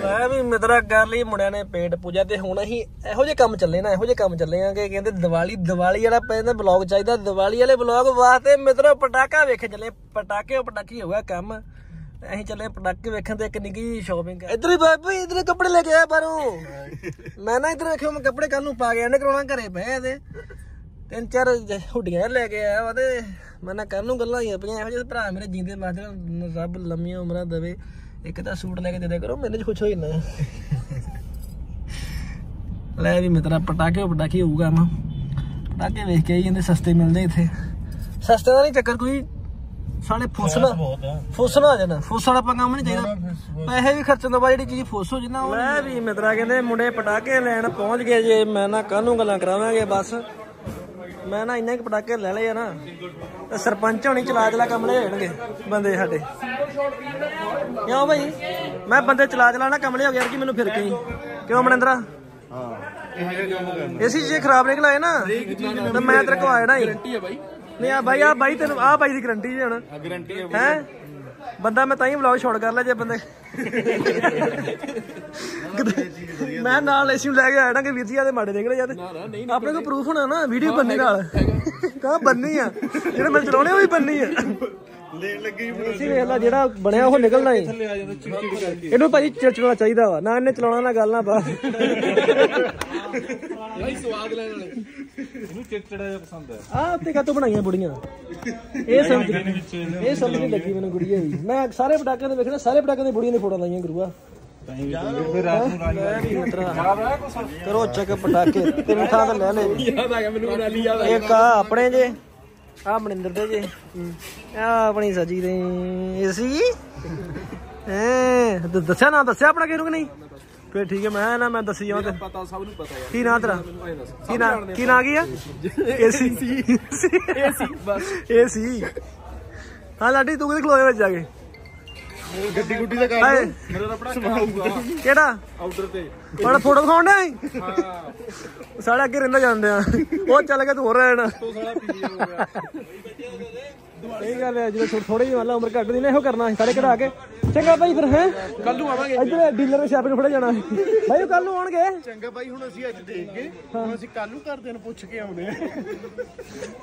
ਮੈਂ ਵੀ ਮਿੱਤਰਾ ਕਰ ਲਈ ਮੁੰਡਿਆਂ ਨੇ ਪੇਟ ਪੂਜਾ ਤੇ ਹੁਣ ਅਸੀਂ ਇਹੋ ਜਿਹੇ ਕੰਮ ਚੱਲੇ ਨਾ ਇਹੋ ਜਿਹੇ ਕੰਮ ਚੱਲੇ ਆ ਕਿ ਕਹਿੰਦੇ ਦੀਵਾਲੀ ਦੀਵਾਲੀ ਵਾਲਾ ਪੈਂਦਾ ਬਲੌਗ ਚਾਹੀਦਾ। ਦੀਵਾਲੀ ਵਾਲੇ ਬਲੌਗ ਵਾਸਤੇ ਮਿੱਤਰੋ ਪਟਾਕਾ ਵੇਖ ਚੱਲੇ। ਪਟਾਕੇ ਉਹ ਪਟਾਕੀ ਹੋਗਾ ਕੰਮ। ਅਸੀਂ ਚੱਲੇ ਪਟਾਕੇ ਵੇਖਣ ਤੇ ਇੱਕ ਨਿੱਕੀ ਸ਼ਾਪਿੰਗ ਇੱਧਰ ਹੀ ਬਾਬੂ ਇੱਧਰ ਹੀ ਕੱਪੜੇ ਲੈ ਕੇ ਆਇਆ ਬਾਹਰੋਂ। ਮੈਂ ਨਾ ਇੱਧਰ ਵੇਖਿਓ ਮੈਂ ਕੱਪੜੇ ਕੱਲ ਨੂੰ ਪਾ ਕੇ ਆਣੇ ਕਰਾਉਣਾ ਘਰੇ ਪਏ ਇਹਦੇ। ਤਿੰਨ ਚਾਰ ਹੁੱਡੀਆਂ ਲੈ ਕੇ ਆਇਆ ਵਾ ਤੇ ਮੈਂ ਨਾ ਕੱਲ ਨੂੰ ਗੱਲਾਂ ਹੋਈਆਂ ਪਈਆਂ ਇਹੋ ਜਿਹੇ ਭਰਾ ਮੇਰੇ ਜਿੰਦੇ ਮਾਰਦੇ ਰੱਬ ਲੰਮੀਆਂ ਉਮਰਾਂ ਦੇਵੇ। ਇੱਕ ਤਾਂ ਸੂਟ ਲੈ ਕੇ ਦੇ ਦਿਆ ਕਰੋ ਮੈਨੂੰ ਖੁਸ਼ ਹੋ ਜਾਂਦਾ ਲੈ ਵੀ ਮਿੱਤਰਾ ਪਟਾਕੇ ਪਟਾਕੇ ਹੋਊਗਾ ਮਾ। ਪਟਾਕੇ ਵੇਖ ਕੇ ਆਈ ਜਾਂਦੇ ਸਸਤੇ ਮਿਲਦੇ ਇੱਥੇ। ਸਸਤੇ ਦਾ ਨਹੀਂ ਚੱਕਰ ਕੋਈ ਸਾਲੇ ਫੁੱਸਣਾ ਆ। ਫੁੱਸਣਾ ਹੋ ਜਾਣਾ। ਫੁੱਸ ਵਾਲਾ ਪੰਗਾ ਨਹੀਂ ਚਾਹੀਦਾ ਪੈਸੇ ਵੀ ਖਰਚਣ ਤੋਂ ਬਾਅਦ ਜਿਹੜੀ ਚੀਜ਼ ਫੁੱਸ ਹੋ ਜਿੰਨਾ ਲੈ ਵੀ ਮਿੱਤਰਾ ਕਹਿੰਦੇ ਮੁੰਡੇ ਪਟਾਕੇ ਲੈਣ ਪਹੁੰਚ ਗਏ ਜੇ ਮੈਂ ਨਾ ਕੱਲ ਨੂੰ ਗੱਲਾਂ ਕਰਾਵਾਂਗੇ ਬਸ। ਮੈਂ ਨਾ ਇੰਨੇ ਕੁ ਪਟਾਕੇ ਲੈ ਲਏ ਆ ਨਾ ਤੇ ਸਰਪੰਚ ਹੋਣੀ ਚਲਾ ਚਲਾ ਕੰਮ ਲੈ ਜਾਣਗੇ ਬੰਦੇ ਸਾਡੇ। ਕਿਉਂ ਭਾਈ ਮੈਂ ਬੰਦੇ ਚਲਾ ਚਲਾ ਨਾ ਕਮਲੇ ਹੋ ਗਿਆ ਕਿ ਮੈਨੂੰ ਫਿਰ ਕਹੀਂ ਕਿਉਂ ਮਨਿੰਦਰਾ? ਹਾਂ ਇਹ ਕੰਮ ਕਰਨਾ। ਜੇ ਖਰਾਬ ਨਿਕਲਾਏ ਨਾ ਤਾਂ ਮੈਂ ਤੇਰੇ ਕੋ ਆ ਜਾਣਾ ਹੀ। ਗਰੰਟੀ ਹੈ ਬਾਈ। ਨਹੀਂ ਆ ਬਾਈ ਆ ਬਾਈ ਤੈਨੂੰ ਆ ਬਾਈ ਦੀ ਗਰੰਟੀ ਜੇ ਹੁਣ। ਗਾਰੰਟੀ ਹੈ ਹੈ? ਬੰਦਾ ਮੈਂ ਤਾਂ ਹੀ ਵਲੌਗ ਛੋੜ ਕਰ ਲਿਆ ਜੇ ਬੰਦੇ। ਮੈਂ ਨਾਲ ਏਸੀ ਨੂੰ ਲੈ ਕੇ ਆਇਆ ਨਾ ਕਿ ਵੀਰ ਜੀ ਆਦੇ ਮਾੜੇ ਨਿਕਲੇ ਜਾਂਦੇ। ਆਪਣੇ ਕੋਲ ਪ੍ਰੂਫ ਹੋਣਾ ਨਾ ਵੀਡੀਓ ਬੰਨੀ ਨਾਲ। ਕਹਾਂ ਬੰਨੀ ਆ। ਜਿਹੜੇ ਮੈਂ ਚਲਾਉਣੇ ਉਹ ਵੀ ਬੰਨੀ ਆ। ਲੈਣ ਲੱਗੀ ਏਸੀ ਵੇਖ ਲੈ ਜਿਹੜਾ ਬਣਿਆ ਉਹ ਨਿਕਲਣਾ ਹੀ। ਇਹਨੂੰ ਭਾਜੀ ਚਿੜਚਿੜਾਉਣਾ ਚਾਹੀਦਾ ਵਾ। ਨਾ ਇਹਨੇ ਚਲਾਉਣਾ ਨਾ ਗੱਲ ਨਾ ਬਾਤ ਭਾਈ ਸਵਾਦ ਲੈਣ ਵਾਲੇ। ਇਹਨੂੰ ਚਿੜਚਿੜਾ ਜਿਹਾ ਪਸੰਦ ਹੈ। ਆ ਉੱਤੇ ਕਾਤੋਂ ਬਣਾਈਆਂ ਬੁੜੀਆਂ? ਇਹ ਸਮਝ ਇਹ ਸਮਝ ਨਹੀਂ ਲੱਗੀ ਮੈਨੂੰ ਗੁੜੀਆ ਵੀ ਮੈਂ ਸਾਰੇ ਪਟਾਕਿਆਂ ਦੇ ਵੇਖਣਾ ਸਾਰੇ ਪਟਾਕਿਆਂ ਦੇ ਬੁੜੀਆਂ ਨੇ ਫੋਟੋ ਲਾਈਆਂ ਗੁਰੂਆ। ਫਿਰ ਰਾਤ ਨੂੰ ਰਾਜ ਕਰੋ ਚੱਕ ਪਟਾਕੇ ਤਿੰਨ ਥਾਂ ਤੇ ਲੈ ਲੈ ਯਾਦ ਆ ਗਿਆ ਮੈਨੂੰ ਮਨਾਲੀ ਯਾਦ ਇੱਕ ਆ ਆਪਣੇ ਜੇ ਆ ਮਨਿੰਦਰ ਦੇ ਜੇ। ਆ ਆਪਣੀ ਸਜੀ ਦੇ। ਏਸੀ ਹੈ ਦੱਸਿਆ ਨਾ ਦੱਸਿਆ ਆਪਣਾ ਕਿਹਨੂੰ ਕਿ ਨਹੀਂ? ਫੇਰ ਠੀਕ ਹੈ ਮੈਂ ਨਾ ਮੈਂ ਦੱਸੀ ਜਾਵਾਂ ਤੇ। ਪਤਾ ਸਭ ਨੂੰ ਪਤਾ ਯਾਰ। ਕੀ ਨਾਂ ਤੇਰਾ? ਕੀ ਨਾਂ? ਕੀ ਨਾਂ ਕੀ ਆ? ਏਸੀ। ਏਸੀ। ਬਸ। ਏਸੀ। ਹਾਂ ਲਾਡੀ ਤੂੰ ਕਿੱਥੇ ਖਲੋਏ ਵਿੱਚ ਜਾ ਕੇ? ਗੱਡੀ ਗੁੱਡੀ ਦਾ ਕਰ ਹਾਏ। ਮੇਰਾ ਰਪੜਾ ਕਿਹੜਾ? ਆਰਡਰ ਤੇ। ਬੜਾ ਫੋਟੋ ਦਿਖਾਉਣ ਡਿਆ ਸੀ? ਹਾਂ। ਸਾਡਾ ਅੱਗੇ ਰਹਿੰਦਾ ਜਾਂਦੇ ਆ। ਉਹ ਚੱਲ ਗਿਆ ਤੂੰ ਹੋਰ ਰਹਿਣਾ। ਤੋ ਸਾਲਾ ਪੀ ਹੋ ਗਿਆ। ਇਹ ਗੱਲ ਹੈ ਜਦੋਂ ਥੋੜੀ ਜਿਹੀ ਵਾਲਾ ਉਮਰ ਘੱਟ ਦੀ ਨੇ ਇਹੋ ਕਰਨਾ ਸੀ ਸਾਰੇ ਕਢਾ ਕੇ। ਚੰਗਾ ਭਾਈ ਫਿਰ ਹੈ? ਕੱਲ ਨੂੰ ਆਵਾਂਗੇ। ਇੱਧਰ ਡੀਲਰ ਨੂੰ ਫੜੇ ਜਾਣਾ। ਭਾਈ ਕੱਲ ਨੂੰ ਆਉਣਗੇ। ਚੰਗਾ ਬਾਈ ਹੁਣ ਅਸੀਂ ਅੱਜ ਦੇਖ ਗਏ। ਹੁਣ ਅਸੀਂ ਕੱਲ ਨੂੰ ਘਰਦਿਆਂ ਨੂੰ ਪੁੱਛ ਕੇ ਆਉਣੇ ਆ।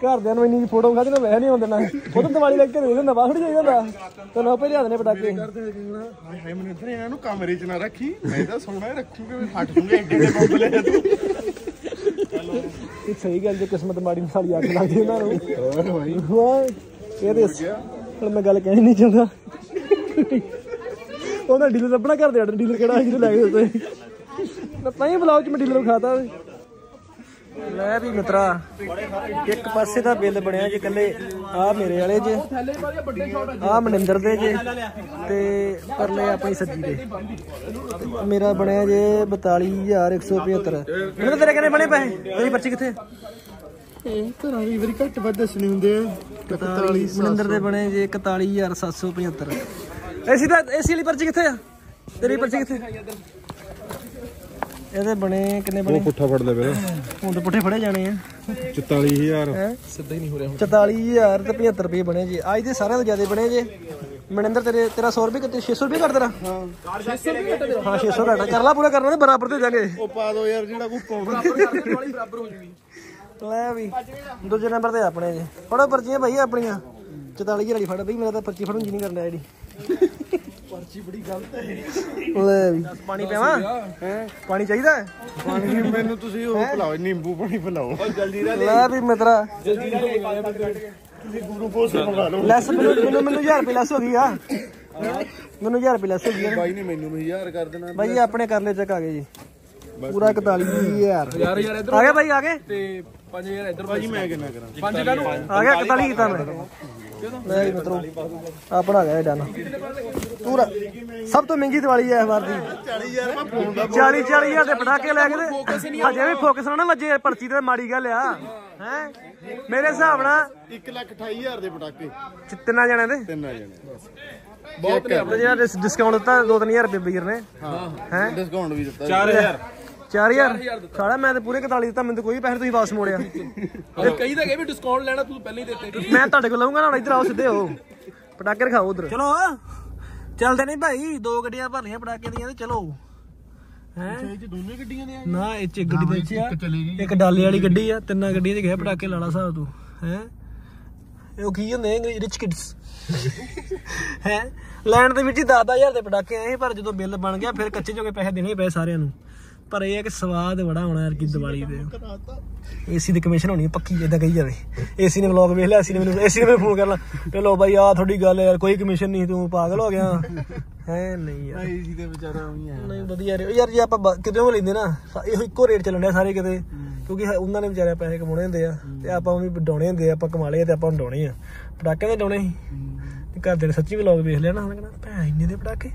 ਘਰਦਿਆਂ ਨੂੰ ਇੰਨੀ ਫੋਟੋ ਖਾਦੇ ਨਾ ਵਹਿ ਨਹੀਂ ਹੁੰਦੇ ਨਾ ਉਹ ਤਾਂ ਦੀਵਾਲੀ ਲੱਗ ਕੇ ਦੇ ਦਿੰਦਾ ਬਾਹਰ ਜਾਈਦਾ ਹੁੰਦਾ ਤੈਨੂੰ ਆਪੇ ਲਿਆ ਦੇਣੇ ਪਟਾਕੇ। ਹਾਏ ਹਾਏ ਮਨਿੰਦਰ ਇਹਨਾਂ ਨੂੰ ਕਮਰੇ 'ਚ ਨਾ ਰੱਖੀ। ਮੈਂ ਤਾਂ ਸੋਹਣਾ ਰੱਖੂਗੇ ਵੀ ਫਟ ਜੂਗੇ ਐਡੇ ਐਡੇ ਬੰਬ ਲੈ ਤੂੰ ਇਹ ਸਹੀ ਗੱਲ ਜੇ ਕਿਸਮਤ ਮਾੜੀ ਨਾਲ ਅੱਗ ਲੱਗਦੀ ਉਹਨਾਂ ਨੂੰ। ਹੋਰ ਬਾਈ ਹਾਂ ਇਹ ਦੇ ਹੁਣ ਮੈਂ ਗੱਲ ਕਹਿਣੀ ਨਹੀਂ ਚਾਹੁੰਦਾ। ਉਹਦਾ ਡੀਲਰ ਲੱਭਣਾ ਕਰਦੇ ਆਰਡਰ ਡੀਲਰ ਕਿਹੜਾ ਜਿਹਨੂੰ ਲੈ ਕੇ ਦਿੱਤੇ। ਤਾਂ ਹੀ ਬਲੌਗ ਚ ਮੈਂ ਡੀਲਰ ਖਾਤਾ ਲੈ ਵੀ ਮਿੱਤਰਾ ਇੱਕ ਪਾਸੇ ਦਾ ਬਿੱਲ ਬਣਿਆ ਜੇ ਕੱਲੇ ਆ ਮੇਰੇ ਵਾਲੇ ਜੇ ਆ ਮਨਿੰਦਰ ਦੇ ਜੇ ਤੇ ਪਰਲੇ ਆਪਣੀ ਸੱਜੀ ਦੇ। ਮੇਰਾ ਬਣਿਆ ਜੇ 42175 ਮੈਨੂੰ ਤੇਰੇ ਕਿੰਨੇ ਬਣੇ ਪੈਸੇ ਤੇਰੀ ਪਰਚੀ ਕਿੱਥੇ? ਇਹ ਘਰਾਂ ਵੀ ਵਾਰੀ ਘੱਟ ਵੱਧ ਦੱਸਣੇ ਹੁੰਦੇ ਆ। 41 ਮਨਿੰਦਰ ਦੇ ਬਣੇ ਜੇ 41775 ਏਸੀ ਦਾ ਏਸੀ ਵਾਲੀ ਪਰਚੀ ਕਿੱਥੇ ਆ? ਤੇਰੀ ਪਰਚੀ ਕਿੱਥੇ? ਇਹਦੇ ਬਣੇ ਕਿੰਨੇ ਬਣੇ? ਪੁੱਠਾ ਫੜ ਲੈ ਵੀਰੇ ਹੁਣ ਤਾਂ ਪੁੱਠੇ ਫੜੇ ਜਾਣੇ ਆ। 44000 ਹੈ? ਸਿੱਧਾ ਹੀ ਨਹੀਂ ਹੋ ਰਿਹਾ 44000 ਤੇ 75 ਰੁਪਏ ਬਣੇ ਜੀ। ਅੱਜ ਦੇ ਸਾਰਿਆਂ ਤੋਂ ਜ਼ਿਆਦਾ ਬਣੇ ਜੇ। ਮਨਿੰਦਰ ਤੇਰੇ ਤੇਰਾ 100 ਰੁਪਏ ਕਿਤੇ 600 ਰੁਪਏ ਕਰ ਤੇਰਾ? ਹਾਂ 600 ਰੁਪਏ ਘੱਟ ਹਾਂ 600 ਘੱਟ ਕਰ ਲਾ ਪੂਰਾ ਕਰਨਾ ਤੇ ਬਰਾਬਰ ਤੇ ਜਾਗੇ ਉਹ ਪਾ ਦੋ ਯਾਰ ਜਿਹੜਾ ਕੋਈ ਪਾਉਣਾ ਵਾਲੀ ਬਰਾਬਰ ਹੋ ਜੂਗੀ। ਲੈ ਵੀ। ਦੂਜੇ ਨੰਬਰ ਤੇ ਆਪਣੇ ਜੀ। ਫੜੋ ਪਰਚੀਆਂ ਭਾਈ ਆਪਣੀਆਂ। 44000 ਵਾਲੀ ਫੜ ਬਈ ਮੇਰਾ ਤਾਂ ਪਰਚੀ ਫੜਨ ਜੀ ਨਹੀਂ ਕਰਨਾ ਜਿਹੜੀ ਪਰਚੀ ਬੜੀ ਗਲਤ ਹੈ ਲੈ ਵੀ। ਪਾਣੀ ਪੀਵਾਂ ਹੈ? ਪਾਣੀ ਚਾਹੀਦਾ? ਹੈ? ਪਾਣੀ ਮੈਨੂੰ ਤੁਸੀਂ ਉਹ ਪਿਲਾਓ ਨਿੰਬੂ ਪਾਣੀ ਪਿਲਾਓ। ਜਲਦੀ ਲੈ ਵੀ ਮਿੱਤਰਾ। ਜਲਦੀ ਨਾਲ ਤੁਸੀਂ ਗੁਰੂ ਪੋਸੇ ਮੰਗਾ ਲਓ। ਲੈਸ ਮੈਨੂੰ ਮੈਨੂੰ ਮੈਨੂੰ 1000 ਰੁਪਏ ਲੈਸ ਹੋ ਗਈ ਆ। ਮੈਨੂੰ 1000 ਰੁਪਏ ਲੈਸ ਹੋ ਗਈ ਬਾਈ ਨੇ ਮੈਨੂੰ ਵੀ 1000 ਕਰ ਦੇਣਾ। ਬਾਈ ਆਪਣੇ ਕਰ ਲੈ ਚੱਕ ਆ ਗਏ ਜੀ। ਪੂਰਾ 41000 ਯਾਰ ਯਾਰ ਇਧਰ। ਆ ਗਿਆ ਬਾਈ ਆ ਗਏ? ਤੇ 5000 ਇਧਰ ਭਾਜੀ ਮੈਂ ਕਿੰਨਾ ਕਰਾਂ? ਪੰਜ ਕਾ ਨੂੰ? ਆ ਗਿਆ 41 ਕੀਤਾ ਮੈਂ। ਲੈ ਜੀ ਮਿੱਤਰੋ ਆਪਣਾ ਗਿਆ ਡਨ। ਪੂਰਾ ਸਭ ਤੋਂ ਮਹਿੰਗੀ ਦੀਵਾਲੀ ਹੈ ਇਸ ਵਾਰ ਦੀ 40000 ਮੈਂ ਫੋਨ ਦਾ 40 40000 ਦੇ ਪਟਾਕੇ ਲੈ ਕੇ ਤੇ ਹਜੇ ਵੀ ਫੋਕਸ ਨਾ ਨਾ ਵੱਜੇ ਪਰਚੀ ਤੇ ਮਾੜੀ ਗੱਲ ਆ। ਹੈ? ਮੇਰੇ ਹਿਸਾਬ ਨਾਲ 1 ਲੱਖ 28000 ਦੇ ਪਟਾਕੇ। ਚ- ਤਿੰਨਾਂ ਜਣਿਆਂ ਦੇ? ਤਿੰਨਾਂ ਜਣੇ ਬਹੁਤ ਨੇ ਜਿਹੜਾ ਡਿਸਕਾਊਂਟ ਦਿੱਤਾ 2-3000 ਰੁਪਏ ਵੀਰ ਨੇ ਹਾਂ। ਹੈ? ਡਿਸਕਾਊਂਟ ਵੀ ਦਿੱਤਾ। 4000 4000 ਸਾਲਾ ਮੈਂ ਤੇ ਪੂਰੇ 41 ਦਿੱਤਾ ਮੈਨੂੰ ਤਾਂ ਕੋਈ ਪੈਸੇ ਤੁਸੀਂ ਵਾਪਸ ਮੋੜਿਆ। ਕਈ ਤਾਂ ਗਏ ਵੀ ਡਿਸਕਾਊਂਟ ਲੈਣਾ ਤੂੰ ਪਹਿਲਾਂ ਹੀ ਦਿੱਤੇ। ਮੈਂ ਤੁਹਾਡੇ ਕੋਲ ਲਵਾਂਗਾ ਨਾ ਹੁਣ ਇੱਧਰ ਆਓ ਸਿੱਧੇ ਹੋ। ਪਟਾਕੇ ਰਖਾਓ ਉਧਰ। ਚਲੋ ਚੱਲਦੇ ਨਹੀਂ ਭਾਈ ਦੋ ਗੱਡੀਆਂ ਭਰਨੀਆਂ ਪਟਾਕੇ ਦੀਆਂ ਤੇ ਚਲੋ। ਹੈ? ਇਹ ਚ ਦੋਨੇ ਗੱਡੀਆਂ ਨੇ ਨਾ ਇਹ ਚ ਗੱਡੀ ਆ ਇੱਕ ਡਾਲੇ ਵਾਲੀ ਗੱਡੀ ਆ ਤਿੰਨਾਂ ਗੱਡੀਆਂ 'ਚ ਗਏ ਪਟਾਕੇ ਲਾਲਾ ਸਾਹਿਬ ਤੂੰ। ਹੈ? ਉਹ ਕੀ ਹੁੰਦੇ ਰਿਚ ਕਿਡਸ ਹੈ? ਲੈਣ ਦੇ ਵਿੱਚ ਹੀ 10000 ਦੇ ਪਟਾਕੇ ਆਏ ਪਰ ਜਦੋਂ ਬਿੱਲ ਬਣ ਗਿਆ ਫਿਰ ਕੱਚੇ ਜੋਗੇ ਪੈਸੇ ਦੇਣੇ ਪਏ ਸਾਰਿਆਂ ਨੂੰ। ਪਰ ਇਹ ਹੈ ਕਿ ਸਵਾਦ ਬੜਾ ਹੋਣਾ ਯਾਰ ਕੀ ਦੀਵਾਲੀ ਦੇ। ਏਸੀ ਦੀ ਕਮਿਸ਼ਨ ਹੋਣੀ ਪੱਕੀ ਜਿੱਦਾਂ ਕਹੀ ਜਾਵੇ। ਏਸੀ ਨੇ ਵਲੌਗ ਵੇਖ ਲਿਆ ਏਸੀ ਨੇ ਮੈਨੂੰ ਏਸੀ ਨੇ ਮੈਨੂੰ ਫੋਨ ਕਰ ਲਾ ਤੇ ਲੋ ਬਾਈ ਆ ਤੁਹਾਡੀ ਗੱਲ ਯਾਰ ਕੋਈ ਕਮਿਸ਼ਨ ਨਹੀਂ ਤੂੰ ਪਾਗਲ ਹੋ ਗਿਆ। ਹੈ ਨਹੀਂ ਯਾਰ। ਆਈ ਸੀ ਤੇ ਵਿਚਾਰਾ ਉਹੀ ਆ। ਨਹੀਂ ਵਧੀਆ ਰਿਹਾ। ਯਾਰ ਜੇ ਆਪਾਂ ਕਿਤੇ ਲੈਂਦੇ ਨਾ ਇਹੋ ਇੱਕੋ ਰੇਟ ਚੱਲਣ ਡਿਆ ਸਾਰੇ ਕਿਤੇ। ਕਿਉਂਕਿ ਉਹਨਾਂ ਨੇ ਵਿਚਾਰੇ ਪੈਸੇ ਕਮਾਉਣੇ ਹੁੰਦੇ ਆ ਤੇ ਆਪਾਂ ਵੀ ਡਾਉਣੇ ਹੁੰਦੇ ਆ ਆਪਾਂ ਕਮਾ ਲਏ ਤੇ ਆਪਾਂ ਡਾਉਣੇ ਆ। ਪਟਾਕੇ ਦੇ ਡਾਉਣੇ ਸੀ। ਤੇ ਘਰ ਦੇ ਸੱਚੀ ਵਲੌਗ ਵੇਖ ਲਿਆ ਨਾ ਉਹਨਾਂ ਕਹਿੰਦਾ ਭੈਣ ਇੰਨੇ ਦੇ ਪਟਾਕੇ?